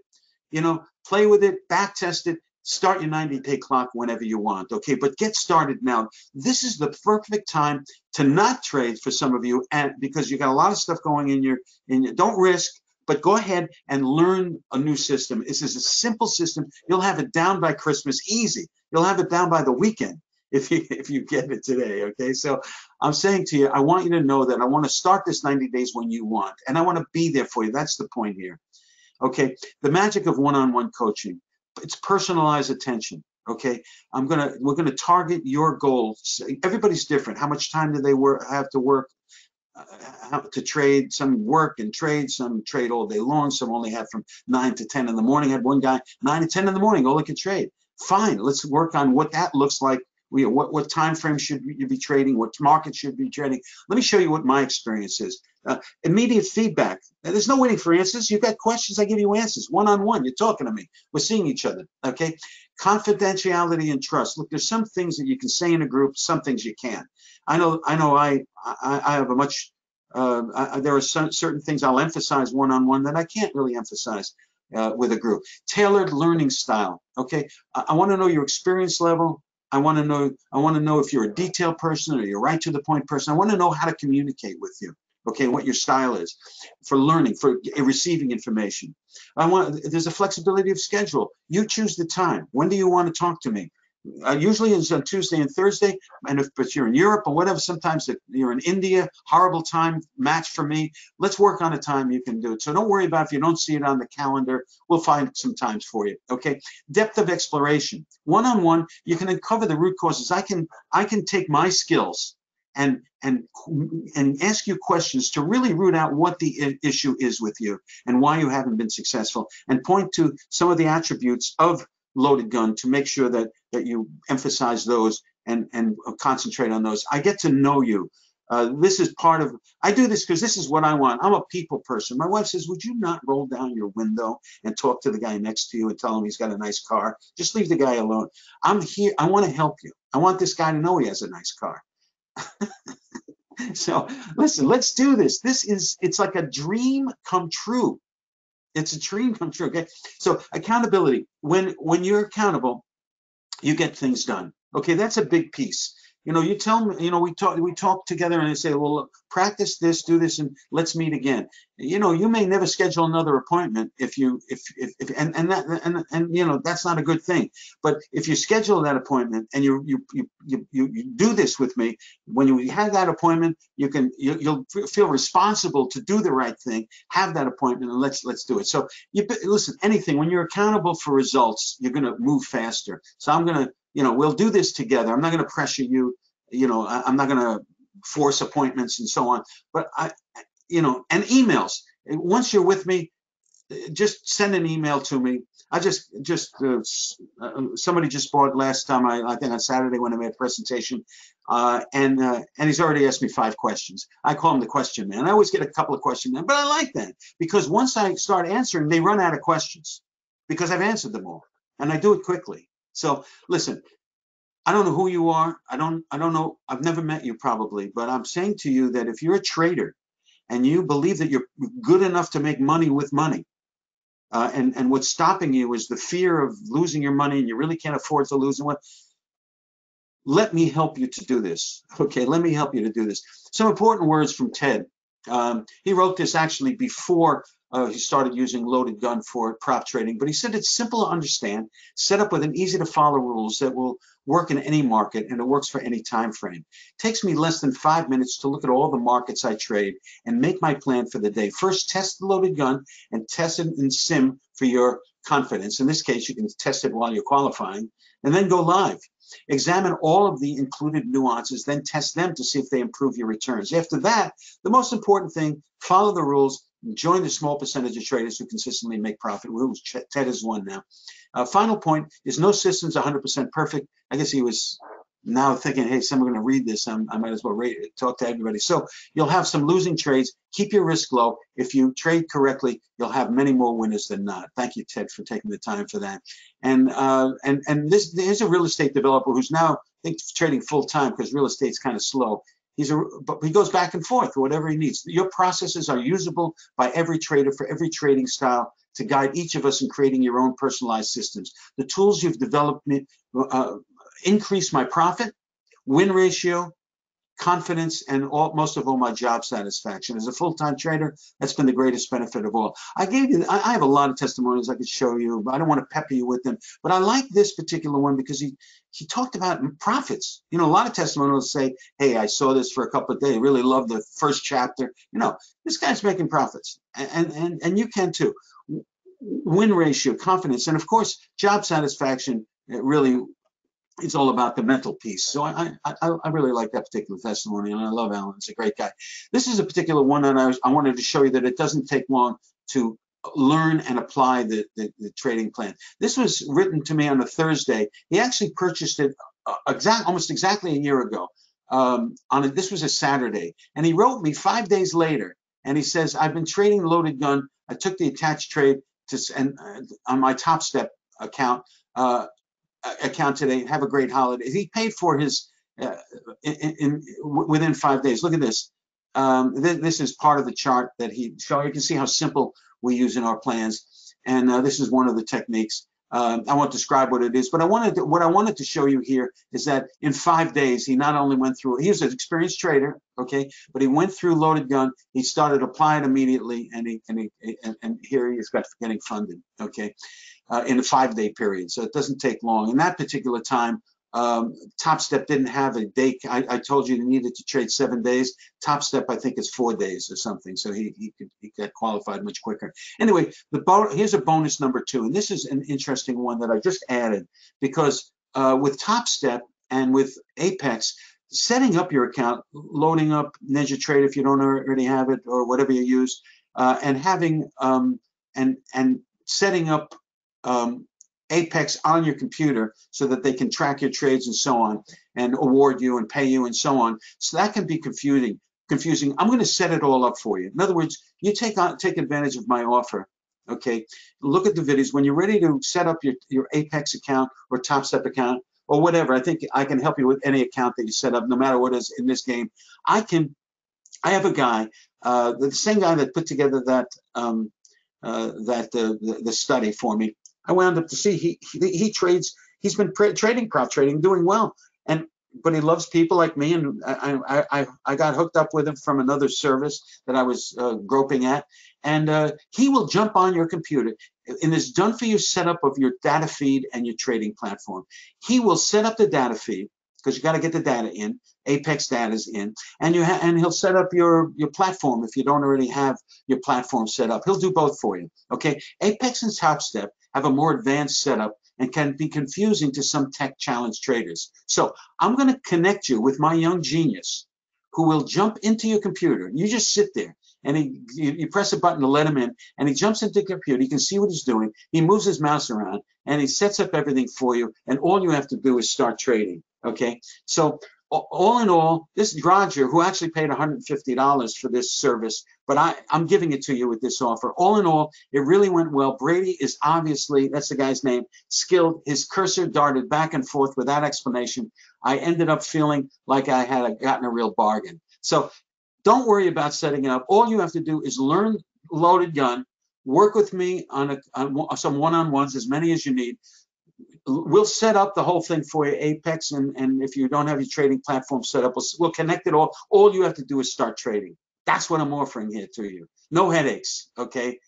you know, play with it, back test it, start your 90 day clock whenever you want okay? But get started now. This is the perfect time to not trade for some of you and because you got a lot of stuff going in your in your don't risk but go ahead and learn a new system. This is a simple system. You'll have it down by christmas easy. You'll have it down by the weekend if you if you get it today okay? So i'm saying to you i want you to know that i want to start this 90 days when you want and i want to be there for you. That's the point here okay? The magic of one-on-one coaching it's personalized attention okay? I'm gonna we're gonna target your goals. Everybody's different. How much time do they work have to work uh, to trade some work and trade some trade all day long some only have from 9 to 10 in the morning. I had one guy 9 to 10 in the morning all he could trade. Fine let's work on what that looks like we, what, what time frame should you be trading what market should be trading let me show you what my experience is uh, immediate feedback. Now, there's no waiting for answers. You've got questions, I give you answers. One on one, you're talking to me. We're seeing each other. Okay. Confidentiality and trust. Look, there's some things that you can say in a group, some things you can't. I know. I know. I I, I have a much. Uh, I, there are some, certain things I'll emphasize one on one that I can't really emphasize uh, with a group. Tailored learning style. Okay. I, I want to know your experience level. I want to know. I want to know if you're a detailed person or you're right to the point person. I want to know how to communicate with you okay, what your style is for learning, for receiving information. I want, there's a flexibility of schedule. You choose the time. When do you want to talk to me? Uh, usually it's on Tuesday and Thursday, and if but you're in Europe or whatever, sometimes you're in India, horrible time match for me. Let's work on a time you can do it. So don't worry about if you don't see it on the calendar. We'll find some times for you. Okay. Depth of exploration. One on one, you can uncover the root causes. I can I can take my skills and and and ask you questions to really root out what the issue is with you and why you haven't been successful and point to some of the attributes of loaded gun to make sure that that you emphasize those and and concentrate on those i get to know you Uh, this is part of, I do this because this is what I want. I'm a people person. My wife says, would you not roll down your window and talk to the guy next to you and tell him he's got a nice car? Just leave the guy alone. I'm here. I want to help you. I want this guy to know he has a nice car. [laughs] so listen, let's do this. This is, it's like a dream come true. It's a dream come true. Okay. So accountability, when, when you're accountable, you get things done. Okay. That's a big piece you know, you tell me, you know, we talk, we talk together and I say, well, practice this, do this, and let's meet again. You know, you may never schedule another appointment if you, if, if, if and, and that, and, and, you know, that's not a good thing. But if you schedule that appointment and you, you, you, you, you do this with me, when you have that appointment, you can, you, you'll feel responsible to do the right thing, have that appointment and let's, let's do it. So you, listen, anything, when you're accountable for results, you're going to move faster. So I'm going to, you know, we'll do this together. I'm not going to pressure you. You know, I, am not going to force appointments and so on. But I, you know, and emails. Once you're with me, just send an email to me. I just, just uh, uh, somebody just bought last time. I, I think on Saturday when I made a presentation, uh, and uh, and he's already asked me five questions. I call him the question man. I always get a couple of questions, but I like that because once I start answering, they run out of questions because I've answered them all, and I do it quickly. So listen, I don't know who you are. I don't I don't know. I've never met you probably, but I'm saying to you that if you're a trader and you believe that you're good enough to make money with money, uh, and and what's stopping you is the fear of losing your money, and you really can't afford to lose it. Let me help you to do this. [laughs] Okay, let me help you to do this. Some important words from Ted. Um, he wrote this actually before uh, he started using loaded gun for prop trading, but he said it's simple to understand, set up with an easy to follow rules that will work in any market and it works for any time frame. It takes me less than five minutes to look at all the markets I trade and make my plan for the day. First, test the loaded gun and test it in sim for your confidence. In this case, you can test it while you're qualifying and then go live. Examine all of the included nuances, then test them to see if they improve your returns. After that, the most important thing, follow the rules, join the small percentage of traders who consistently make profit. Rules, Ted is one now. Uh, final point is no system's 100% perfect. I guess he was now thinking, hey, someone's going to read this. I'm, i might as well talk to everybody. So you'll have some losing trades. Keep your risk low. If you trade correctly, you'll have many more winners than not. Thank you, Ted, for taking the time for that. And uh, and and this there's a real estate developer who's now I think trading full time because real estate's kind of slow. He's a, but he goes back and forth, whatever he needs. Your processes are usable by every trader for every trading style to guide each of us in creating your own personalized systems. The tools you've developed uh, increase my profit, win ratio, confidence, and all, most of all, my job satisfaction. As a full-time trader, that's been the greatest benefit of all. I gave you, I have a lot of testimonials I could show you, but I don't want to pepper you with them. But I like this particular one because he he talked about profits. You know, a lot of testimonials say, "Hey, I saw this for a couple of days. Really love the first chapter." You know, this guy's making profits, and and and you can too. Win ratio, confidence, and of course, job satisfaction it really it's all about the mental piece. So I, I, I really like that particular testimony, and I love Alan. He's a great guy. This is a particular one that I, was, I wanted to show you that it doesn't take long to learn and apply the, the, the, trading plan. This was written to me on a Thursday. He actually purchased it uh, exact, almost exactly a year ago. Um, on a, this was a Saturday, and he wrote me five days later, and he says, "I've been trading loaded gun. I took the attached trade to and uh, on my Top Step account." Uh, account today. Have a great holiday. He paid for his uh, in, in, within five days. Look at this. Um, th this is part of the chart that he showed. You can see how simple we use in our plans, and uh, this is one of the techniques. Um, I won't describe what it is, but I wanted to, what I wanted to show you here is that in five days he not only went through. He was an experienced trader, okay, but he went through loaded gun. He started applying immediately, and he and he and, and here he is getting funded, okay uh, in a five day period. So it doesn't take long. In that particular time, um, Top Step didn't have a day. I, I, told you he needed to trade seven days. Top Step, I think, is four days or something. So he he could he got qualified much quicker. Anyway, the bo- here's a bonus number two, and this is an interesting one that I just added because uh, with Top Step and with Apex, setting up your account, loading up NinjaTrader if you don't already have it or whatever you use, uh, and having um, and and setting up um, Apex on your computer so that they can track your trades and so on and award you and pay you and so on. So that can be confusing. Confusing. I'm going to set it all up for you. In other words, you take on take advantage of my offer. Okay. Look at the videos when you're ready to set up your your Apex account or Top Step account or whatever. I think I can help you with any account that you set up, no matter what is in this game. I can. I have a guy, uh, the same guy that put together that um, uh, that uh, the, the study for me. I wound up to see he he, he trades. He's been trading prop trading, doing well, and but he loves people like me, and I I I got hooked up with him from another service that I was uh, groping at, and uh, he will jump on your computer in this done for you setup of your data feed and your trading platform. He will set up the data feed because you got to get the data in. Apex data is in, and you and he'll set up your your platform if you don't already have your platform set up. He'll do both for you. Okay, Apex and TopStep have a more advanced setup and can be confusing to some tech challenge traders. So I'm going to connect you with my young genius who will jump into your computer. You just sit there and he you, you, press a button to let him in and he jumps into the computer. You can see what he's doing. He moves his mouse around and he sets up everything for you. And all you have to do is start trading. Okay. So all in all, this Roger, who actually paid $150 for this service, but I, I'm giving it to you with this offer. All in all, it really went well. Brady is obviously, that's the guy's name, skilled. His cursor darted back and forth without explanation. I ended up feeling like I had gotten a real bargain. So don't worry about setting it up. All you have to do is learn loaded gun, work with me on, a, on some one-on-ones, as many as you need we'll set up the whole thing for you, Apex, and, and if you don't have your trading platform set up, we'll, we'll connect it all. All you have to do is start trading. That's what I'm offering here to you. No headaches, okay?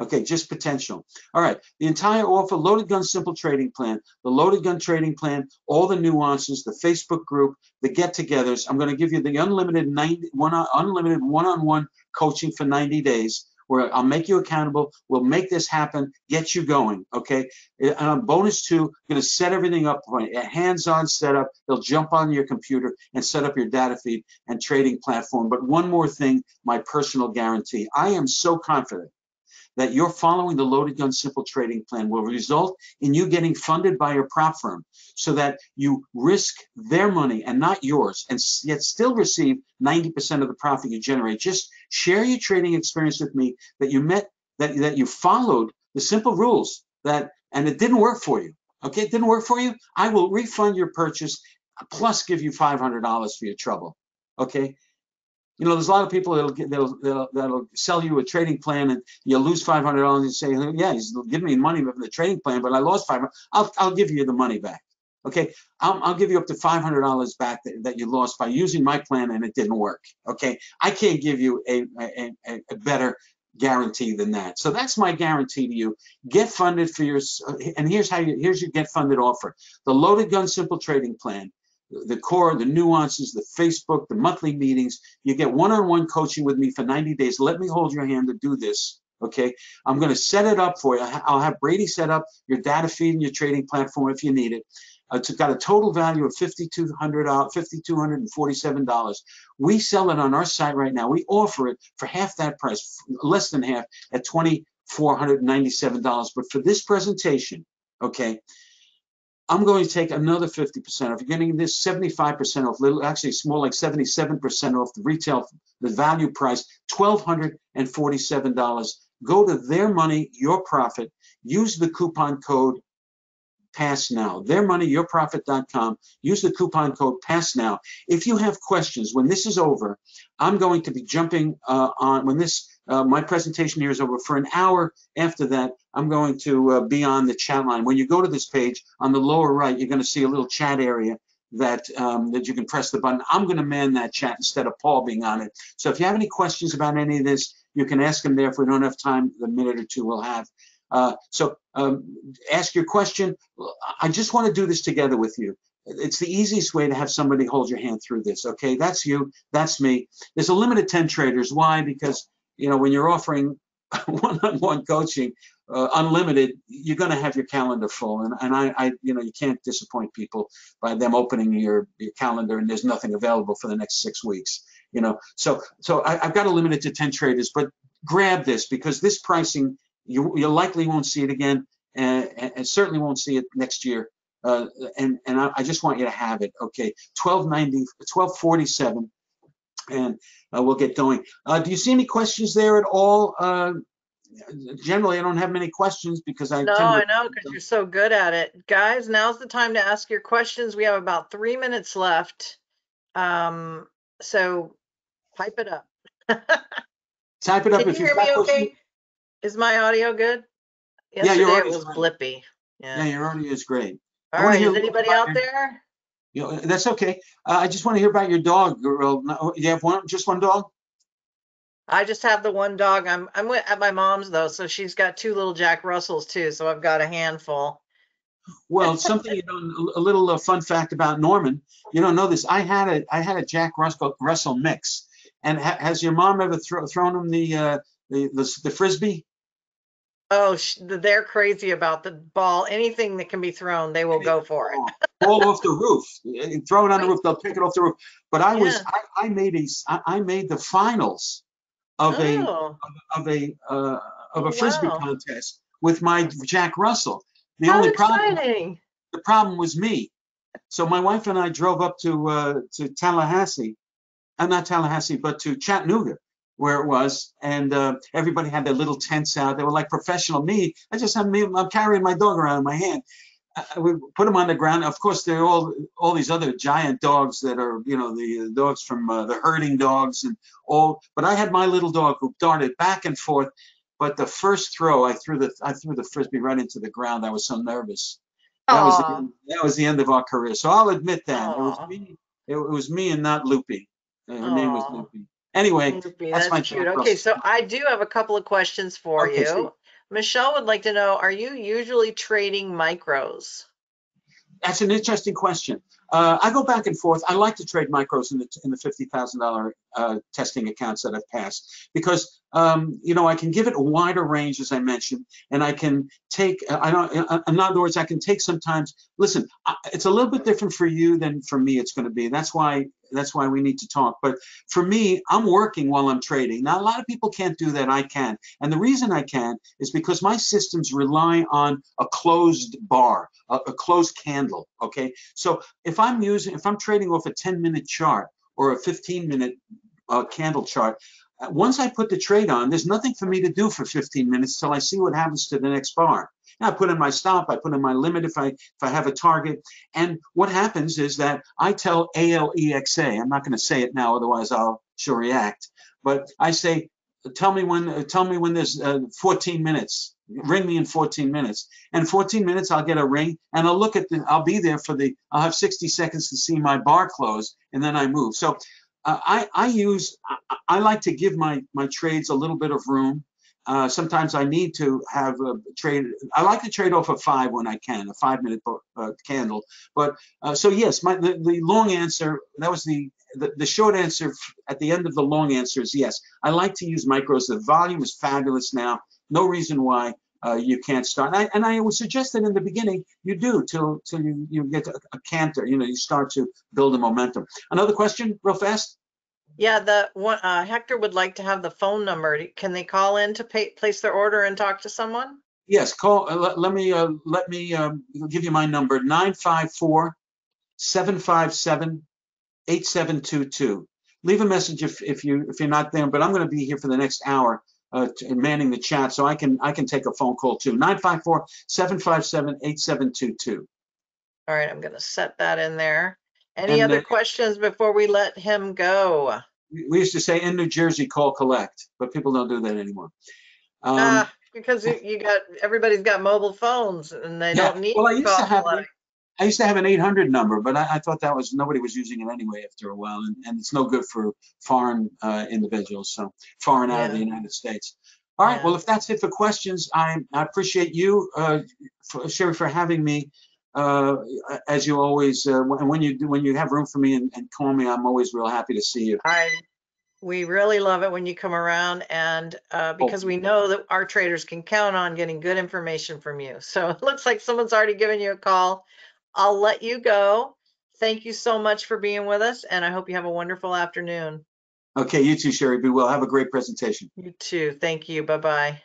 Okay, just potential. All right, the entire offer, Loaded Gun Simple Trading Plan, the Loaded Gun Trading Plan, all the nuances, the Facebook group, the get-togethers. I'm going to give you the unlimited 90, one, unlimited one-on-one coaching for 90 days where I'll make you accountable. We'll make this happen, get you going. Okay. And on bonus two, I'm going to set everything up for. A hands-on setup. They'll jump on your computer and set up your data feed and trading platform. But one more thing, my personal guarantee. I am so confident that you're following the loaded gun simple trading plan will result in you getting funded by your prop firm so that you risk their money and not yours and yet still receive 90% of the profit you generate. Just share your trading experience with me that you met, that, that you followed the simple rules that, and it didn't work for you. Okay, it didn't work for you. I will refund your purchase uh, plus give you $500 for your trouble. Okay, you know, there's a lot of people that'll, that'll, that'll, that'll sell you a trading plan and you lose $500 and say, yeah, he's giving me money for the trading plan, but I lost 500. I'll, I'll give you the money back. Okay, I'll, I'll give you up to $500 back that, that, you lost by using my plan and it didn't work. Okay, I can't give you a, a, a, a better guarantee than that. So that's my guarantee to you. Get funded for your, and here's how you, here's your get funded offer. The loaded gun simple trading plan the core, the nuances, the Facebook, the monthly meetings. You get one-on-one coaching with me for 90 days. Let me hold your hand to do this. Okay, I'm going to set it up for you. I'll have Brady set up your data feed and your trading platform if you need it. Uh, it's got a total value of $5,200, $5,247. We sell it on our site right now. We offer it for half that price, less than half, at $2,497. But for this presentation, okay, I'm going to take another 50% off. You're getting this 75% off, little, actually it's more like 77% off the retail, the value price, $1,247. Go to their money, your profit, use the coupon code pass now. Their money, yourprofit.com. Use the coupon code pass now. If you have questions when this is over, I'm going to be jumping uh, on when this uh, my presentation here is over. For an hour after that, I'm going to uh, be on the chat line. When you go to this page, on the lower right, you're going to see a little chat area that um, that you can press the button. I'm going to man that chat instead of Paul being on it. So if you have any questions about any of this, you can ask them there. If we don't have time, the minute or two we'll have. Uh, so um, ask your question. I just want to do this together with you. It's the easiest way to have somebody hold your hand through this. Okay, that's you, that's me. There's a limited 10 traders. Why? Because you know when you're offering [laughs] one-on-one coaching, uh, unlimited, you're going to have your calendar full, and, and I, I, you know, you can't disappoint people by them opening your, your calendar and there's nothing available for the next six weeks. You know, so so I, have got to limit it to 10 traders, but grab this because this pricing you, you likely won't see it again. and, and- certainly won't see it next year. Uh, and, and I, I just want you to have it, okay? 1290, 1247, and uh, we'll get going. Uh, do you see any questions there at all? Generally, I don't have many questions because I. No, I know, because you're so good at it. Guys, now's the time to ask your questions. We have about three minutes left. Um, so pipe it up. [laughs] Type it up Can you if you've hear me questions. okay? Is my audio good? Yeah, your Yesterday it was blippy. Yeah, Yeah. your audio is great. All hear is anybody out your- there? You know, that's okay. Uh, I just want to hear about your dog, girl. You have one, just one dog? I just have the one dog. I'm I'm with, at my mom's though, so she's got two little Jack Russells too. So I've got a handful. Well, something you don't, a little uh, fun fact about Norman. You don't know this. I had a, I had a Jack Russell, Russell mix. And ha, has your mom ever thro- thrown him the, uh, the, the, the frisbee? Oh, sh- they're crazy about the ball. Anything that can be thrown, they will go for it. All off the roof. Uh, Throw it on the roof. They'll pick it off the roof. But I was, Yeah. I, I made a, I made the finals of a, Oh, of a, uh, of a frisbee wow. contest with my Jack Russell. The how only problem. the problem was me. So my wife and I drove up to uh, to Tallahassee, uh, not Tallahassee, but to Chattanooga, where it was, and uh, everybody had their little tents out. They were like professional. Me, I just have me. I'm carrying my dog around in my hand. I put them on the ground. Of course, there are all all these other giant dogs that are, you know, the uh, dogs from uh, the herding dogs and all. But I had my little dog who darted back and forth. But the first throw, I threw the I threw the frisbee right into the ground. I was so nervous. That was, the end, that was the end of our career. So I'll admit that. It was me. It, it was me and not Loopy. Uh, Her name was. Loopy. Anyway, Loopy, that's That's my cute. Okay, so I do have a couple of questions for Okay, you. sure. Michelle would like to know, are you usually trading micros? that's an interesting question. Uh, I go back and forth. I like to trade micros in the in the fifty thousand uh, testing accounts that I've passed because um, you know I can give it a wider range as I mentioned, and I can take. I don't. uh, In other words, I can take sometimes. Listen, it's a little bit different for you than for me. It's going to be. That's why. That's why we need to talk. But for me, I'm working while I'm trading. Now, a lot of people can't do that. I can, and the reason I can is because my systems rely on a closed bar, a, a closed candle. Okay, so if I'm using, if I'm trading off a 10 minute chart or a 15 minute uh, candle chart, uh, once I put the trade on, there's nothing for me to do for 15 minutes till I see what happens to the next bar. I put in my stop, I put in my limit if I if I have a target, and what happens is that I tell ALEXA, I'm not going to say it now, otherwise I'll she'll react, but I say, tell me when tell me when there's uh, 14 minutes, ring me in 14 minutes, and 14 minutes I'll get a ring and I'll look at the I'll be there for the I'll have 60 seconds to see my bar close and then I move. So uh, I I use I, I like to give my my trades a little bit of room. Uh, sometimes I need to have a trade. I like to trade off a five when I can, a five minute uh, candle. But uh, so yes, my the, the long answer that was the, the the short answer at the end of the long answer is yes. I like to use micros. The volume is fabulous now. No reason why uh, you can't start. And I, and I would suggest that in the beginning you do till till you you get a, a canter. You know, you start to build a momentum. Another question, real fast. Yeah, the one, uh, Hector would like to have the phone number. Can they call in to pay, place their order and talk to someone? Yes, call. Uh, let, let me uh, let me um, give you my number: 954-757-8722. Leave a message if if you if you're not there. But I'm going to be here for the next hour, uh, manning the chat, so I can I can take a phone call too. 954-757-8722. All right, I'm gonna set that in there. Any And, other questions before we let him go? We we used to say in New Jersey, call collect, but people don't do that anymore. Um, Ah, because you you got, everybody's got mobile phones and they Yeah, don't need. well, I used to call have collect. I used to have an 800 number, but I, I thought that was nobody was using it anyway after a while, and, and it's no good for foreign uh, individuals, so foreign out of the United States. All right, Yeah. well, if that's it for questions, I, I appreciate you, uh, for, Sherry, for having me. Uh, as you always, uh, when you do, when you have room for me and, and call me, I'm always real happy to see you. I, we really love it when you come around and, uh, because we know that our traders can count on getting good information from you. So [laughs] it looks like someone's already given you a call. I'll let you go. Thank you so much for being with us and I hope you have a wonderful afternoon. Okay, you too, Sherry. Be well. Have a great presentation. You too. Thank you. Bye-bye.